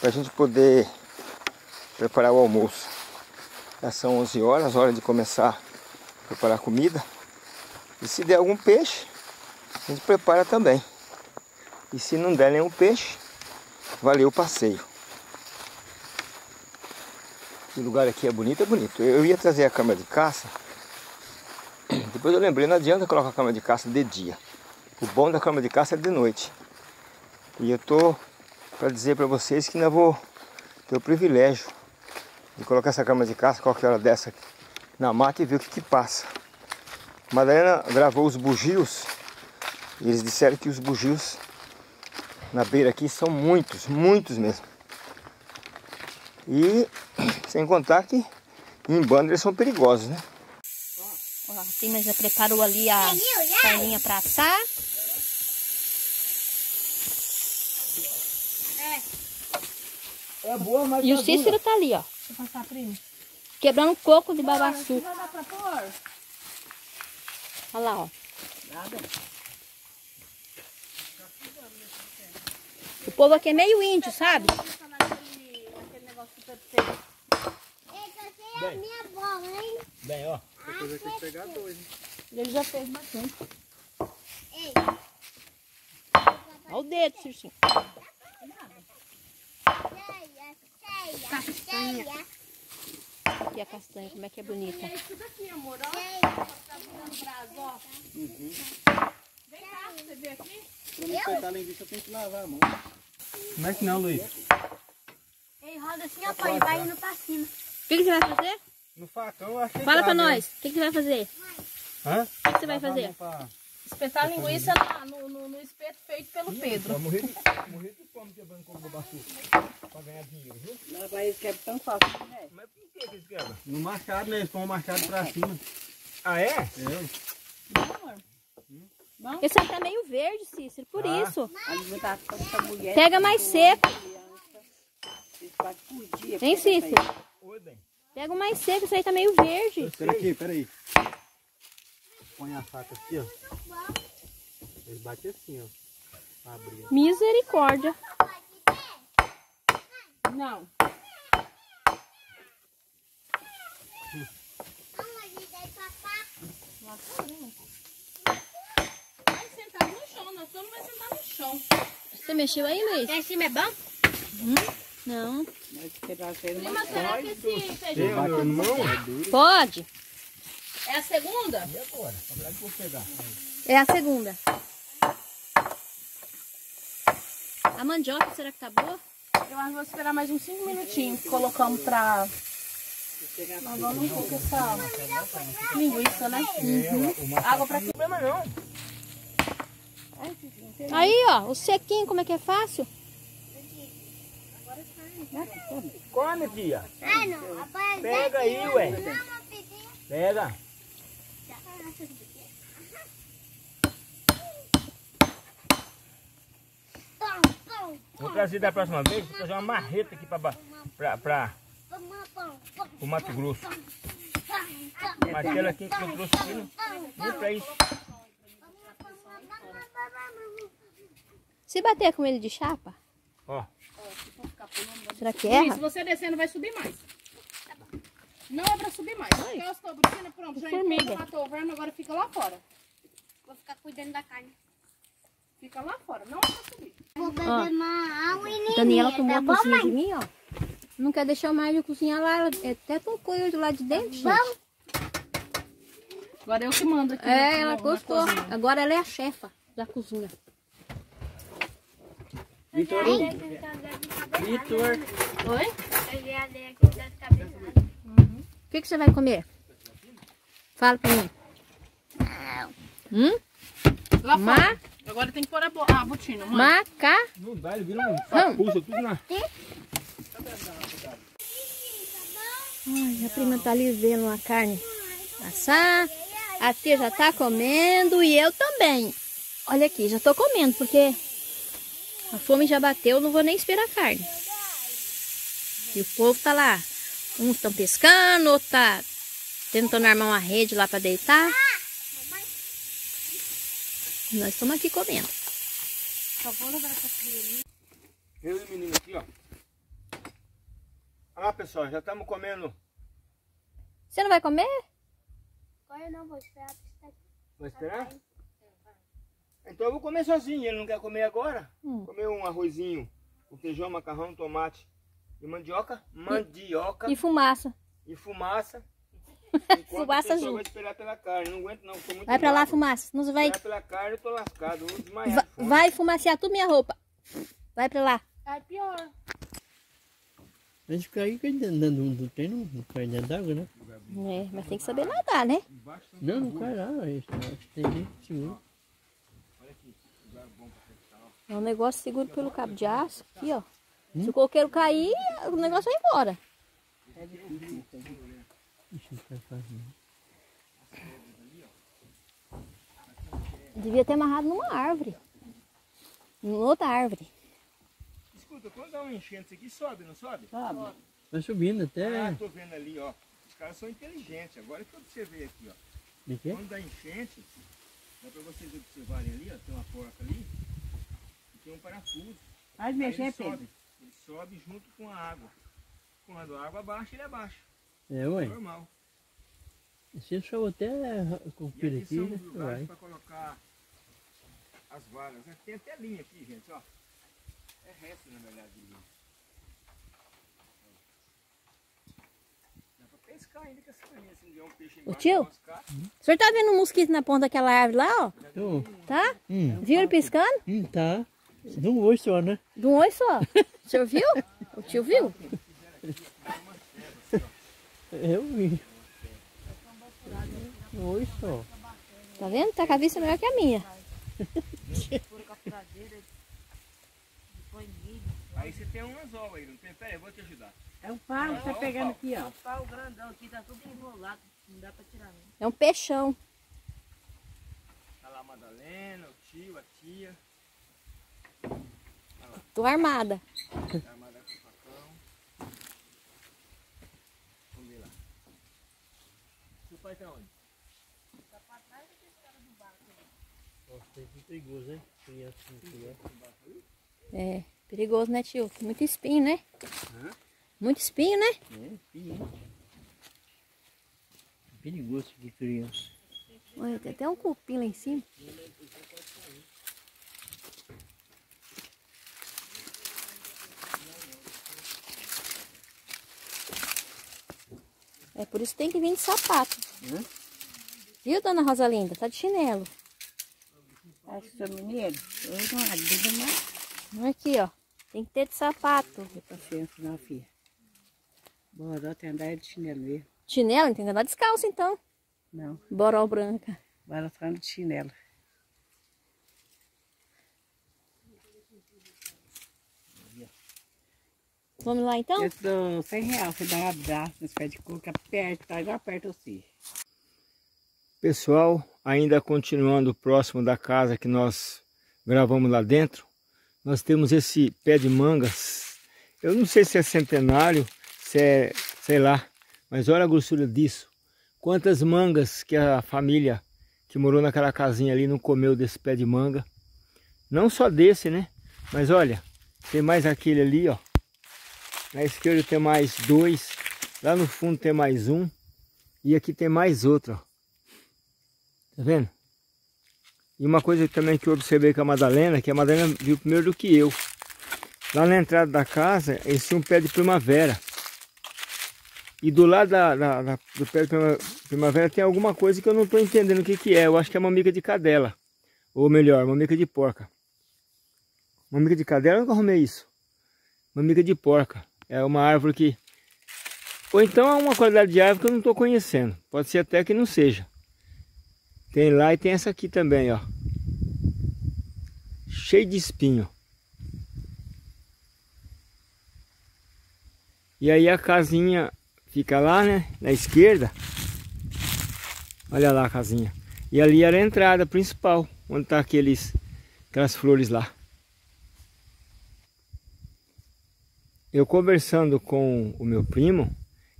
para a gente poder preparar o almoço. Já são 11 horas, hora de começar a preparar comida. E se der algum peixe, a gente prepara também. E se não der nenhum peixe, valeu o passeio. O lugar aqui é bonito, é bonito. Eu ia trazer a câmera de caça. Depois eu lembrei, não adianta colocar a câmera de caça de dia. O bom da câmera de caça é de noite. E eu tô para dizer para vocês que ainda vou ter o privilégio de colocar essa câmera de caça qualquer hora dessa na mata e ver o que que passa. Madalena gravou os bugios eles disseram que os bugios na beira aqui são muitos, muitos mesmo. E sem contar que em banda eles são perigosos, né? Ó, a prima já preparou ali a carninha pra assar. É boa, mas E o Cícero tá ali, ó. Deixa eu passar, primo. Quebrando coco de babaçu. Olha lá, ó. O povo aqui é meio índio, sabe? Aquele negócio que tá feio. Bem, ó. Depois vai ter que pegar dois. hein? Ele já fez bastante. Olha o dedo, Circinho. Castanha. E a castanha, como é que é bonita. Isso daqui, amor, ó. Tá no braço, ó. Vem cá, você vê aqui? Pra não cortar a linguiça, eu tenho que lavar a mão. Como é que não, Luiz? Ei, roda assim, ó, pai, vai indo pra cima. O que, que você vai fazer? No facão eu achei Fala pra nós. O que, que você vai fazer? Hã? O que, que você vai fazer? Pra... Espetar linguiça na- no, no, no espeto feito pelo Pedro. Pra morrer de, fome quebrando coco babaçu. Pra ganhar dinheiro, viu? Lavar eles quebram tão fácil, né? Mas por que que eles quebram? No machado, né? Eles põem o machado pra cima. Ah, é? É. Esse aí tá meio verde, Cícero, por Ah. isso. Alimentar essa mulher. Pega mais seco. Hein, Cícero? Pega o mais seco, isso aí tá meio verde. Espera aqui, espera aí. Põe a faca aqui, ó. Eles batem assim, ó. Abrir. Misericórdia. Não. Vai sentar no chão, nós só não vai sentar no chão. Você mexeu aí, Luiz? Em cima é bom? Não. Mas Prima, será que esse feijão Eu, meu irmão? Pode. é a segunda? E agora? Agora que eu vou pegar. É a segunda. A mandioca, será que tá boa? Eu acho que vou esperar mais uns 5 minutinhos. Colocamos pra... Nós vamos um pouco essa linguiça, né? Água pra problema não. Aí, ó, o sequinho, como é que é fácil? Come, tia. Ah, não. Pega aí, ué. Pega. Vou trazer da próxima vez, vou trazer uma marreta aqui pra, ba- pra, pra, pro Mato Grosso. Mas aquela aqui que eu trouxe aqui, não- nem pra isso. Se bater com ele de chapa, Ó, será que erra? se você descendo, vai subir mais. Não é pra subir mais. Porque as cobrinhas, pronto, já entrou, matou o verme, agora fica lá fora. Vou ficar cuidando da carne. Fica lá fora, não é pra subir. Vou beber uma água e Daniela neném, tomou tá a cozinha de mim, ó. Não quer deixar mais eu cozinhar lá. Ela até tocou eu de lá de dentro, gente. Vamos. Agora eu que mando aqui. É, no- ela gostou. Agora ela é a chefa da cozinha. Vitor, Vitor. Oi? Eu já dei aqui das cabeçadas. O que, que você vai comer? Fala pra mim. Hum? Lá Ma- fora. Agora tem que pôr a, bo a botina, mãe. Maca. não dá, ele vira um papuça, tudo na... Ai, a prima tá ali vendo a carne assar. A tia já tá comendo e eu também. Olha aqui, já tô comendo porque a fome já bateu, não vou nem esperar a carne. E o povo tá lá. Uns estão pescando, outro tá tentando armar uma rede lá pra deitar. Nós estamos aqui comendo. Eu e o menino aqui, ó. Ah, pessoal, já estamos comendo. Você não vai comer? Agora eu não vou esperar estar aqui. Vai esperar? Então eu vou comer sozinho. Ele não quer comer agora? Hum. Comer um arrozinho, um feijão, macarrão, tomate e mandioca. Mandioca E fumaça. e fumaça. Enquanto Fumaça pessoal junto. vai esperar pela carne. Não aguento não, tô muito Vai pra lá, fumaça. Não vai, Esperar pela carne, eu tô lascado. Vou desmaiar. vai, vai fumacear tudo minha roupa. Vai pra lá. É pior. A gente fica aí andando, não tem, não, não cai dentro d'água, né? É, mas tem que saber nadar, né? Não, não cai lá, acho que tem gente que segura. É um negócio seguro pelo cabo de aço. Aqui, ó. Se o coqueiro cair, o negócio vai embora. Devia ter amarrado numa árvore. Em outra árvore. Escuta, quando dá um enchente, isso aqui sobe, não sobe? Sabe? Vai subindo até. Ah, tô vendo ali, ó. Os caras são inteligentes. Agora que eu observei aqui, ó. De quê? Quando dá enchente, dá pra vocês observarem ali, ó. Tem uma porca ali. Tem um parafuso. Faz Aí mexer, ele Pedro. sobe. Ele sobe junto com a água. Quando a água abaixa, ele abaixa. É, ué. Normal. Se sobe até E aqui são periquito, os lugares vai. para colocar as varas. né? Tem até linha aqui, gente, ó. É resto, na verdade, de linha. Dá pra pescar ainda com essa linha, se não der um peixe embaixo. tio? enroscar. O senhor tá vendo um mosquito na ponta daquela árvore lá, ó? Tô. Tá? Hum, Viu ele piscando? hum, tá. De um olho só, né? De um oi só. O senhor viu? O tio viu? Eu vi. Um olho só. Tá vendo? Tá com a vista melhor que a minha. Aí você tem um anzol aí, não tem? Pera aí, eu vou te ajudar. É o pau que tá pegando aqui, ó. pau grandão aqui, tá tudo enrolado. Não dá pra tirar, não. É um peixão. Tá lá a Madalena, o tio, a tia. Tô armada. Tá armada com o facão. Vamos ver lá. Seu pai tá onde? Nossa, tem que perigoso, hein? Criança não tiver. É, perigoso, né, tio? Muito espinho, né? Muito espinho, né? É, filho. Perigoso de criança. Olha, tem até um cupim lá em cima. É por isso que tem que vir de sapato. Viu, dona Rosalinda? Tá de chinelo. Acho que sou mineiro. Eu não ajudo mais. Aqui, ó. Tem que ter de sapato. Tem paciência, não, filha. Bora, tem andar de chinelo mesmo. Chinelo, tem que andar descalço, então. Não, Borol branca. bora só de chinelo. Vamos lá, então? Eu dou 100 reais, você dá um abraço nesse pé de coco, aperta, tá igual aperta você. Pessoal, ainda continuando próximo da casa que nós gravamos lá dentro, nós temos esse pé de mangas. Eu não sei se é centenário, se é, sei lá, mas olha a grossura disso. Quantas mangas que a família que morou naquela casinha ali não comeu desse pé de manga. Não só desse, né? Mas olha, tem mais aquele ali, ó. Na esquerda tem mais dois. Lá no fundo tem mais um. E aqui tem mais outro, ó. Tá vendo? E uma coisa também que eu observei com a Madalena, que a Madalena viu primeiro do que eu. Lá na entrada da casa, esse um pé de primavera. E do lado da, da, da, do pé de primavera tem alguma coisa que eu não estou entendendo o que, que é. Eu acho que é uma mica de cadela. Ou melhor, uma mica de porca. Uma mica de cadela, eu nunca arrumei isso. Uma mica de porca. É uma árvore que... Ou então é uma qualidade de árvore que eu não estou conhecendo. Pode ser até que não seja. Tem lá e tem essa aqui também, ó. Cheio de espinho. E aí a casinha fica lá, né? Na esquerda. Olha lá a casinha. E ali era a entrada principal, onde tá aqueles, aquelas flores lá. Eu conversando com o meu primo,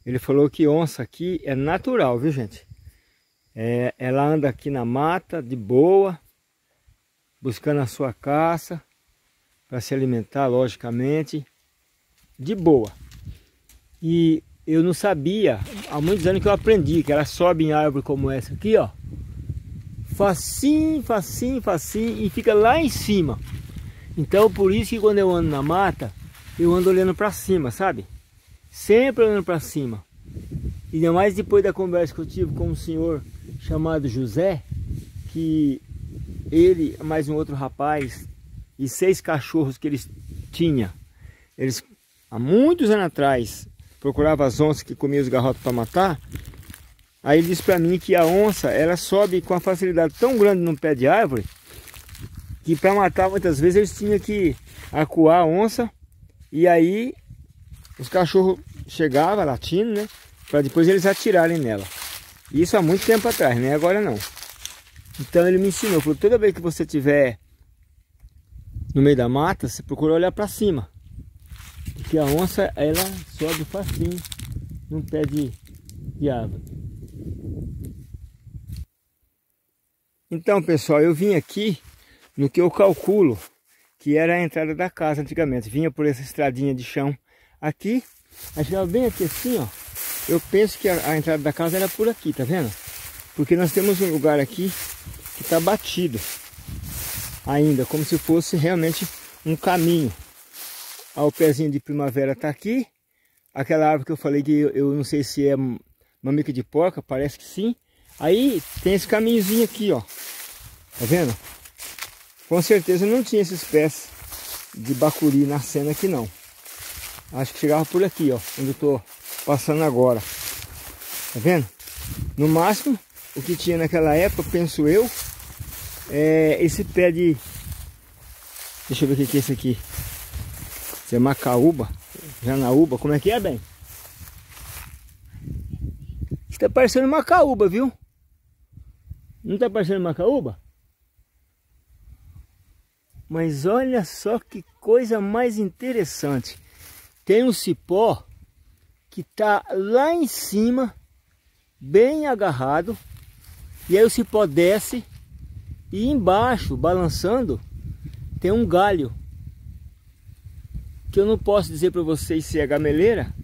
ele falou que onça aqui é natural, viu gente? É, ela anda aqui na mata, de boa, buscando a sua caça, para se alimentar, logicamente, de boa. E eu não sabia, há muitos anos que eu aprendi, que ela sobe em árvore como essa aqui, ó. Facinho, facinho, facinho, e fica lá em cima. Então, por isso que quando eu ando na mata, eu ando olhando para cima, sabe? Sempre olhando para cima. E ainda mais depois da conversa que eu tive com um senhor chamado José, que ele, mais um outro rapaz, e seis cachorros que eles tinham, eles há muitos anos atrás procuravam as onças que comiam os garrotos para matar. Aí ele disse para mim que a onça ela sobe com uma facilidade tão grande no pé de árvore que para matar muitas vezes eles tinham que acuar a onça e aí os cachorros chegavam latindo, né? Para depois eles atirarem nela. Isso há muito tempo atrás, né? Agora não. Então ele me ensinou, falou, toda vez que você estiver no meio da mata, você procura olhar para cima. Porque a onça, ela sobe facinho num pé de, de árvore. Então, pessoal, eu vim aqui no que eu calculo que era a entrada da casa antigamente. Vinha por essa estradinha de chão aqui, aí chegava bem aqui assim, ó. Eu penso que a, a entrada da casa era por aqui, tá vendo? Porque nós temos um lugar aqui que está batido ainda, como se fosse realmente um caminho. Ah, o pezinho de primavera está aqui. Aquela árvore que eu falei que eu, eu não sei se é mamica de porca, parece que sim. Aí tem esse caminhozinho aqui, ó. Tá vendo? Com certeza não tinha esses pés de bacuri nascendo aqui não. Acho que chegava por aqui, ó, onde eu tô passando agora. Tá vendo? No máximo, o que tinha naquela época, penso eu, é esse pé de... Deixa eu ver o que é esse aqui. Isso é macaúba, janaúba, como é que é, bem? Isso tá parecendo macaúba, viu? Não tá parecendo macaúba? Mas olha só que coisa mais interessante. Tem um cipó que está lá em cima, bem agarrado. E aí o cipó desce e embaixo, balançando, tem um galho. Que eu não posso dizer para vocês se é gameleira,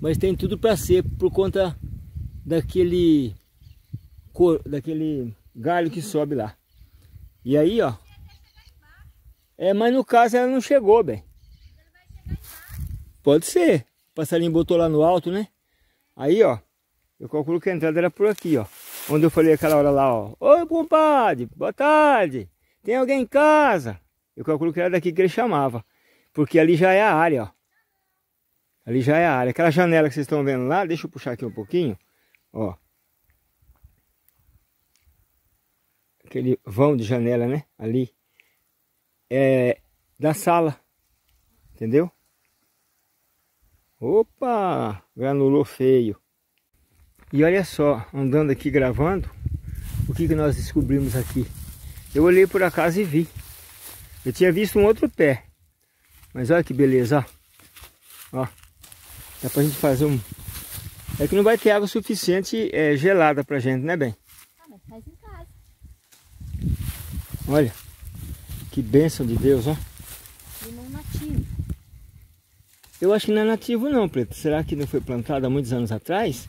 mas tem tudo para ser por conta daquele daquele galho que sobe lá. E aí, ó. É, mas no caso ela não chegou, bem. Pode ser. O passarinho botou lá no alto, né? Aí, ó. Eu calculo que a entrada era por aqui, ó. Onde eu falei aquela hora lá, ó. Oi, compadre. Boa tarde. Tem alguém em casa? Eu calculo que era daqui que ele chamava. Porque ali já é a área, ó. Ali já é a área. Aquela janela que vocês estão vendo lá, deixa eu puxar aqui um pouquinho. Ó. Aquele vão de janela, né? Ali. É da sala. Entendeu? Opa! Granulou feio. E olha só, andando aqui gravando, o que, que nós descobrimos aqui. Eu olhei por acaso e vi. Eu tinha visto um outro pé. Mas olha que beleza, ó. ó dá pra gente fazer um... É que não vai ter água suficiente é, gelada pra gente, né, bem? Ah, mas faz em casa. Olha. Que bênção de Deus, ó. Limão nativo. Eu acho que não é nativo não, Preto. Será que não foi plantado há muitos anos atrás?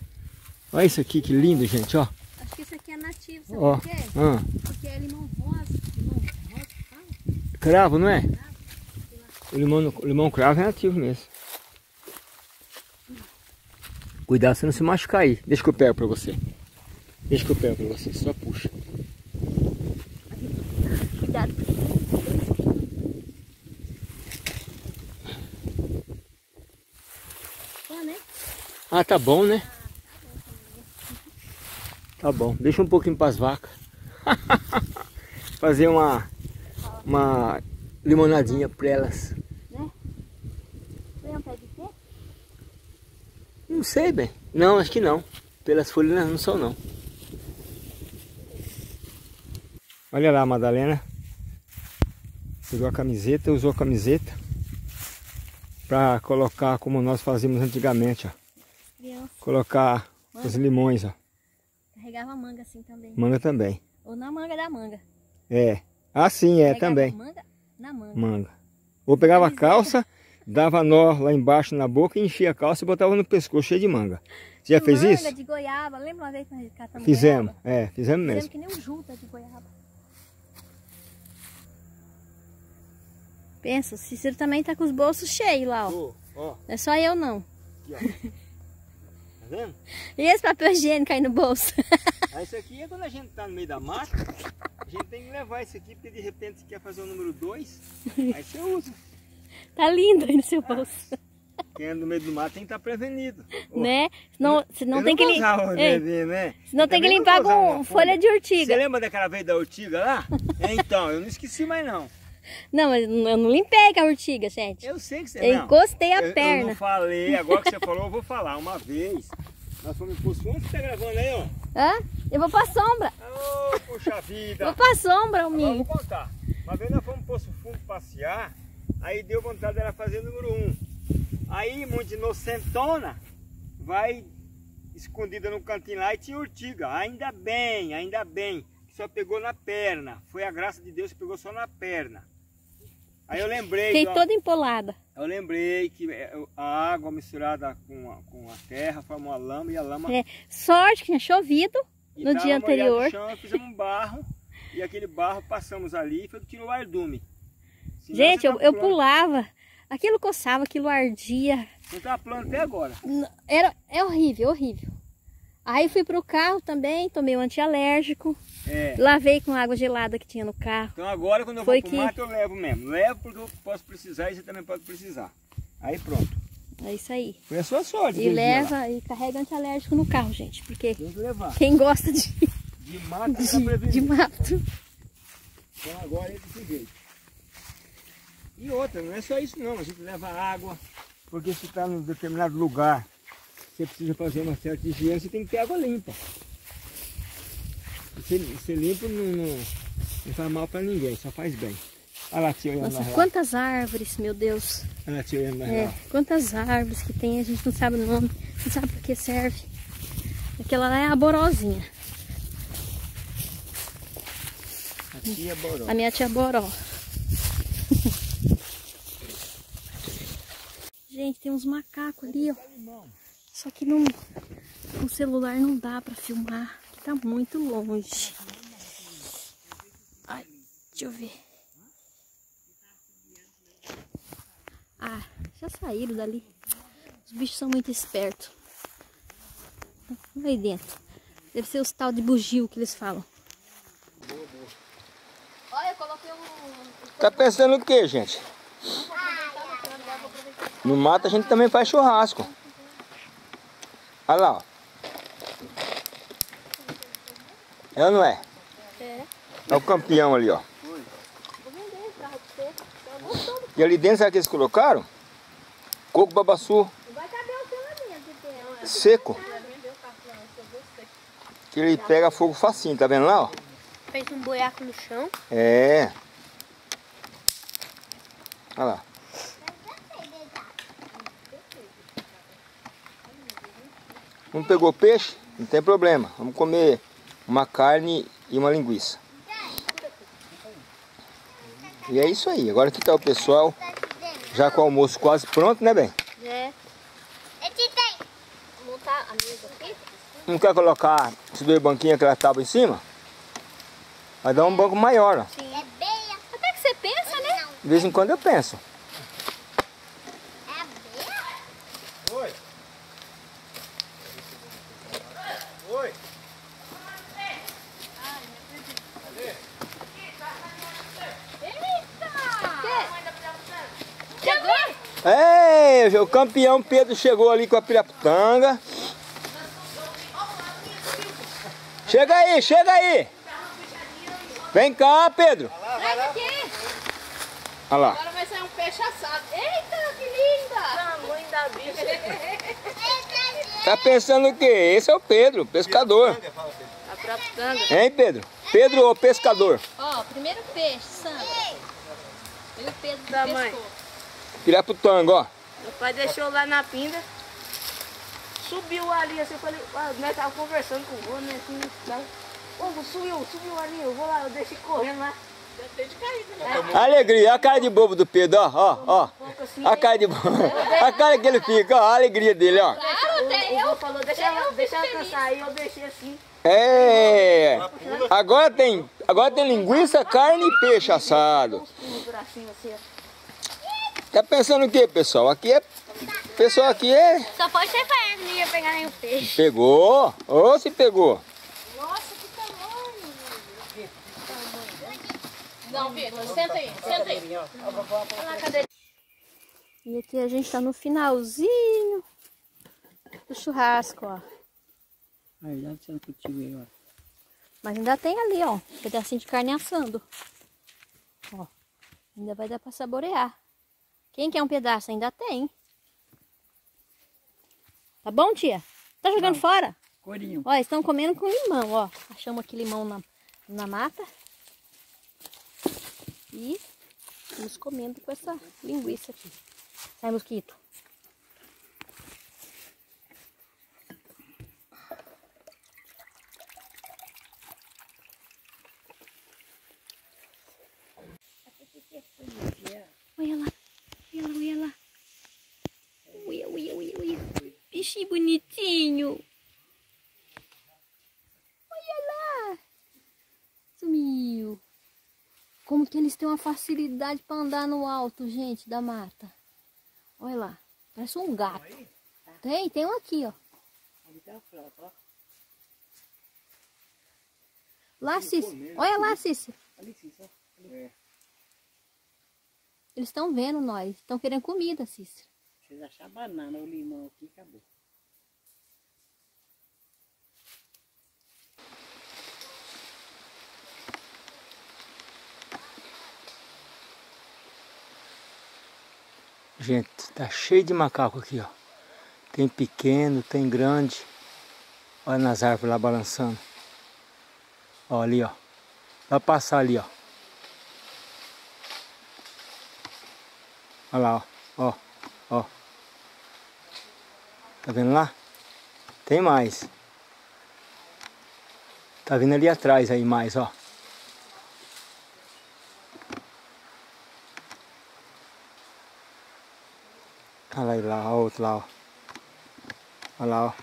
Olha isso aqui, que lindo, gente, ó. Acho que isso aqui é nativo, sabe Ó. por quê? Ah, Porque é limão rosa. Limão rosa, cravo, não é? O limão, o limão cravo é nativo mesmo. Cuidado você não se machucar aí. Deixa que eu pego pra você. Deixa que eu pego pra você, só puxa. Cuidado. Ó, né? Ah, tá bom, né? Tá bom. Deixa um pouquinho para as vacas. Fazer uma, uma limonadinha para elas. Foi um pé de quê? Não sei, bem. Não, acho que não. Pelas folhas não, são, não. Olha lá, Madalena. Pegou a camiseta, usou a camiseta para colocar como nós fazíamos antigamente, ó. Criança. Colocar os limões, ó. Carregava manga assim também. Manga também. Ou na manga da manga. É. Ah, sim, é Carregava também. manga na manga. Manga. Ou pegava a calça, dava nó lá embaixo na boca, enchia a calça e botava no pescoço cheio de manga. Você já fez manga isso? de goiaba. Lembra uma vez que nós catamos Fizemos, goiaba? é, fizemos Fizemos mesmo. que nem o junta de goiaba. Pensa, o Cícero também tá com os bolsos cheios lá, ó. Ó, ó, Não é só eu, não. aqui, ó. Tá vendo? E esse papel higiênico aí no bolso? Aí isso aqui é quando a gente tá no meio da mata, a gente tem que levar isso aqui, porque de repente você quer fazer o número 2, aí você usa. tá lindo aí no seu bolso. Quem é no meio do mato tem que estar prevenido. Ô, Né? Senão, senão tem que vou limpar. né? Senão tem que não limpar com uma folha de Você urtiga. lembra daquela vez da urtiga lá? Então, eu não esqueci mais não. Não, mas eu não limpei com a urtiga, gente. Eu sei que você Eu não. encostei a Eu- Eu perna. não falei, agora que você falou, eu vou falar. Uma vez, nós fomos Poço Fundo, você tá gravando aí, ó? Hã? Eu vou pra sombra. Ô, puxa vida. Vou pra sombra, Agora eu vou contar. Uma vez nós fomos Poço Fundo passear, aí deu vontade dela fazer o número um. Aí, muito inocentona, vai escondida no cantinho lá e tinha urtiga. Ainda bem, ainda bem, só pegou na perna. Foi a graça de Deus que pegou só na perna. Aí eu lembrei... Fiquei toda empolada. Eu lembrei que é, a água misturada com a, com a terra formou a lama e a lama. É, sorte que tinha chovido. e no dia anterior. No chão, fizemos um barro e aquele barro passamos ali e foi que tirou o ardume. Senão Gente, eu, tá eu pulava. Aquilo coçava, aquilo ardia. Você tá plano até agora. Era, é horrível, horrível. Aí fui pro carro também, tomei um antialérgico. É. Lavei com água gelada que tinha no carro. Então agora quando eu Foi vou pro que- mato eu levo mesmo. Levo porque eu posso precisar e você também pode precisar. Aí pronto. É isso aí. Foi a sua sorte. E leva e carrega antialérgico no carro, gente. Porque quem gosta de, De mato de, de mato. Então agora é desse jeito. E outra, não é só isso não, a gente leva água, porque se está num determinado lugar, você precisa fazer uma certa higiene, você tem que ter água limpa. E Ser, ser limpo não, não, não faz mal para ninguém, só faz bem. Olha lá tia Nossa, quantas árvores, meu Deus. Olha lá tia É, quantas árvores que tem, a gente não sabe o nome, não sabe para que serve. Aquela lá é a borozinha. A tia Boró. A minha tia Boró. Gente, tem uns macacos ali, ó. Só que não, o celular não dá pra filmar, que tá muito longe. Ai, deixa eu ver. Ah, já saíram dali. Os bichos são muito espertos. Vamos aí dentro. Deve ser os tal de bugio que eles falam. Olha, eu coloquei um. Tá pensando o que, gente? No mato a gente também faz churrasco. Olha lá, ó. É ou não é? É. É o campeão ali, ó. E ali dentro, sabe o que eles colocaram? Coco babaçu então. seco. Que ele pega fogo facinho, tá vendo lá, ó? Fez um boiaco no chão. É. Olha lá. Não pegou peixe? Não tem problema. Vamos comer uma carne e uma linguiça. E é isso aí. Agora aqui tá o pessoal, já com o almoço quase pronto, né, bem? É. Montar a mesa aqui? Não quer colocar esses dois banquinhos, aquela tábua em cima? Vai dar um banco maior, ó. Sim. Até que você pensa, né? De vez em quando eu penso. Oi. Oi. Chegou? O campeão Pedro chegou ali com a piraputanga. Chega aí, chega aí. Vem cá, Pedro. Traz aqui. Olha lá. Agora vai sair um peixe assado. Eita, que linda! Tamanho da bicha. Tá pensando o quê? Esse é o Pedro, pescador. A própria Hein, Pedro? Pedro, o pescador. Ó, primeiro peixe, Sandra. E o Pedro Da mãe. pescou. Piraputanga, ó. Pai deixou lá na pinda. Subiu ali, assim, eu falei, ah, né, tava conversando com o vô, né, assim, tava, ô, subiu, subiu ali, eu vou lá, eu deixei correndo lá. Alegria, a cara de bobo do Pedro, ó, ó, ó. pouco assim, A cara de bobo. A cara que ele fica, ó, a alegria dele, ó. Claro, o, o eu. vô falou, deixa ela, deixa ela cansar aí, eu deixei assim. É. Agora tem, agora tem linguiça, carne e peixe assado. Uns pulos, bracinho assim, ó. É. Tá pensando o quê, pessoal? Aqui é. Pessoal, aqui é. Só pode ser faia, não ia pegar nenhum peixe. Pegou. Ô, se pegou. Nossa, que tamanho. Não, Vitor, senta aí, senta aí. Olha lá, cadê? E aqui a gente tá no finalzinho do churrasco, ó. Aí dá você contigo aí, ó. Mas ainda tem ali, ó, um pedacinho de carne assando. Ó, ainda vai dar pra saborear. Quem quer um pedaço? Ainda tem. Tá bom, tia? Tá jogando fora? Corinho. Ó, estão comendo com limão, ó. Achamos aqui limão na, na mata. E estamos comendo com essa linguiça aqui. Sai, mosquito. Olha lá, olha lá, olha lá. Uia, uia, uia, uia. Bichinho bonitinho. Olha lá. Sumiu. Como que eles têm uma facilidade para andar no alto, gente, da mata. Olha lá. Parece um gato. Tem, tem um aqui, ó. Ali tem a frota, ó. Lá, Cícero. Olha lá, Cícero. Eles estão vendo nós. Estão querendo comida, Cícero. Vocês achar a banana ou limão aqui, acabou. Gente, tá cheio de macaco aqui, ó. Tem pequeno, tem grande. Olha nas árvores lá balançando. Ó, ali, ó. Vai passar ali, ó. Olha lá, ó. Ó, ó. Tá vendo lá? Tem mais. Tá vindo ali atrás aí mais, ó. Olha lá, ó, outro lá, ó. Olha lá, ó.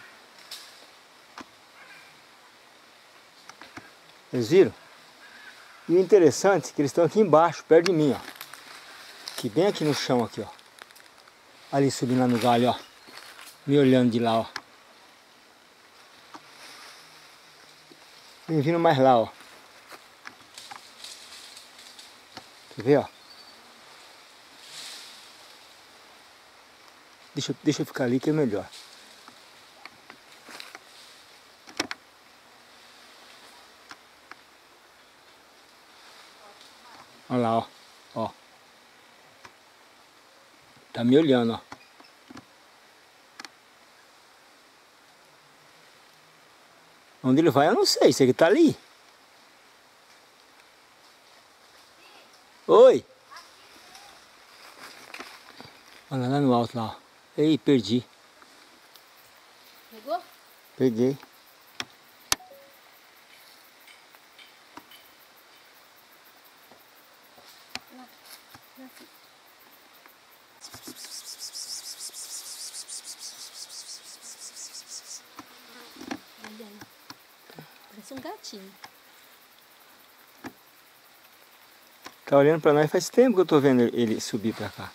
Vocês viram? E o interessante é que eles estão aqui embaixo, perto de mim, ó. Aqui, bem aqui no chão, aqui, ó. Ali subindo lá no galho, ó. Me olhando de lá, ó. Vem vindo mais lá, ó. Quer ver, ó? Deixa, deixa eu ficar ali que é melhor. Olha lá, ó. ó. Tá me olhando, ó. Onde ele vai eu não sei, sei que tá ali. Oi! Olha lá no alto lá, ó. Ei, perdi. Pegou? Peguei. Olha aí. Parece um gatinho. Tá olhando pra nós faz tempo que eu tô vendo ele subir pra cá.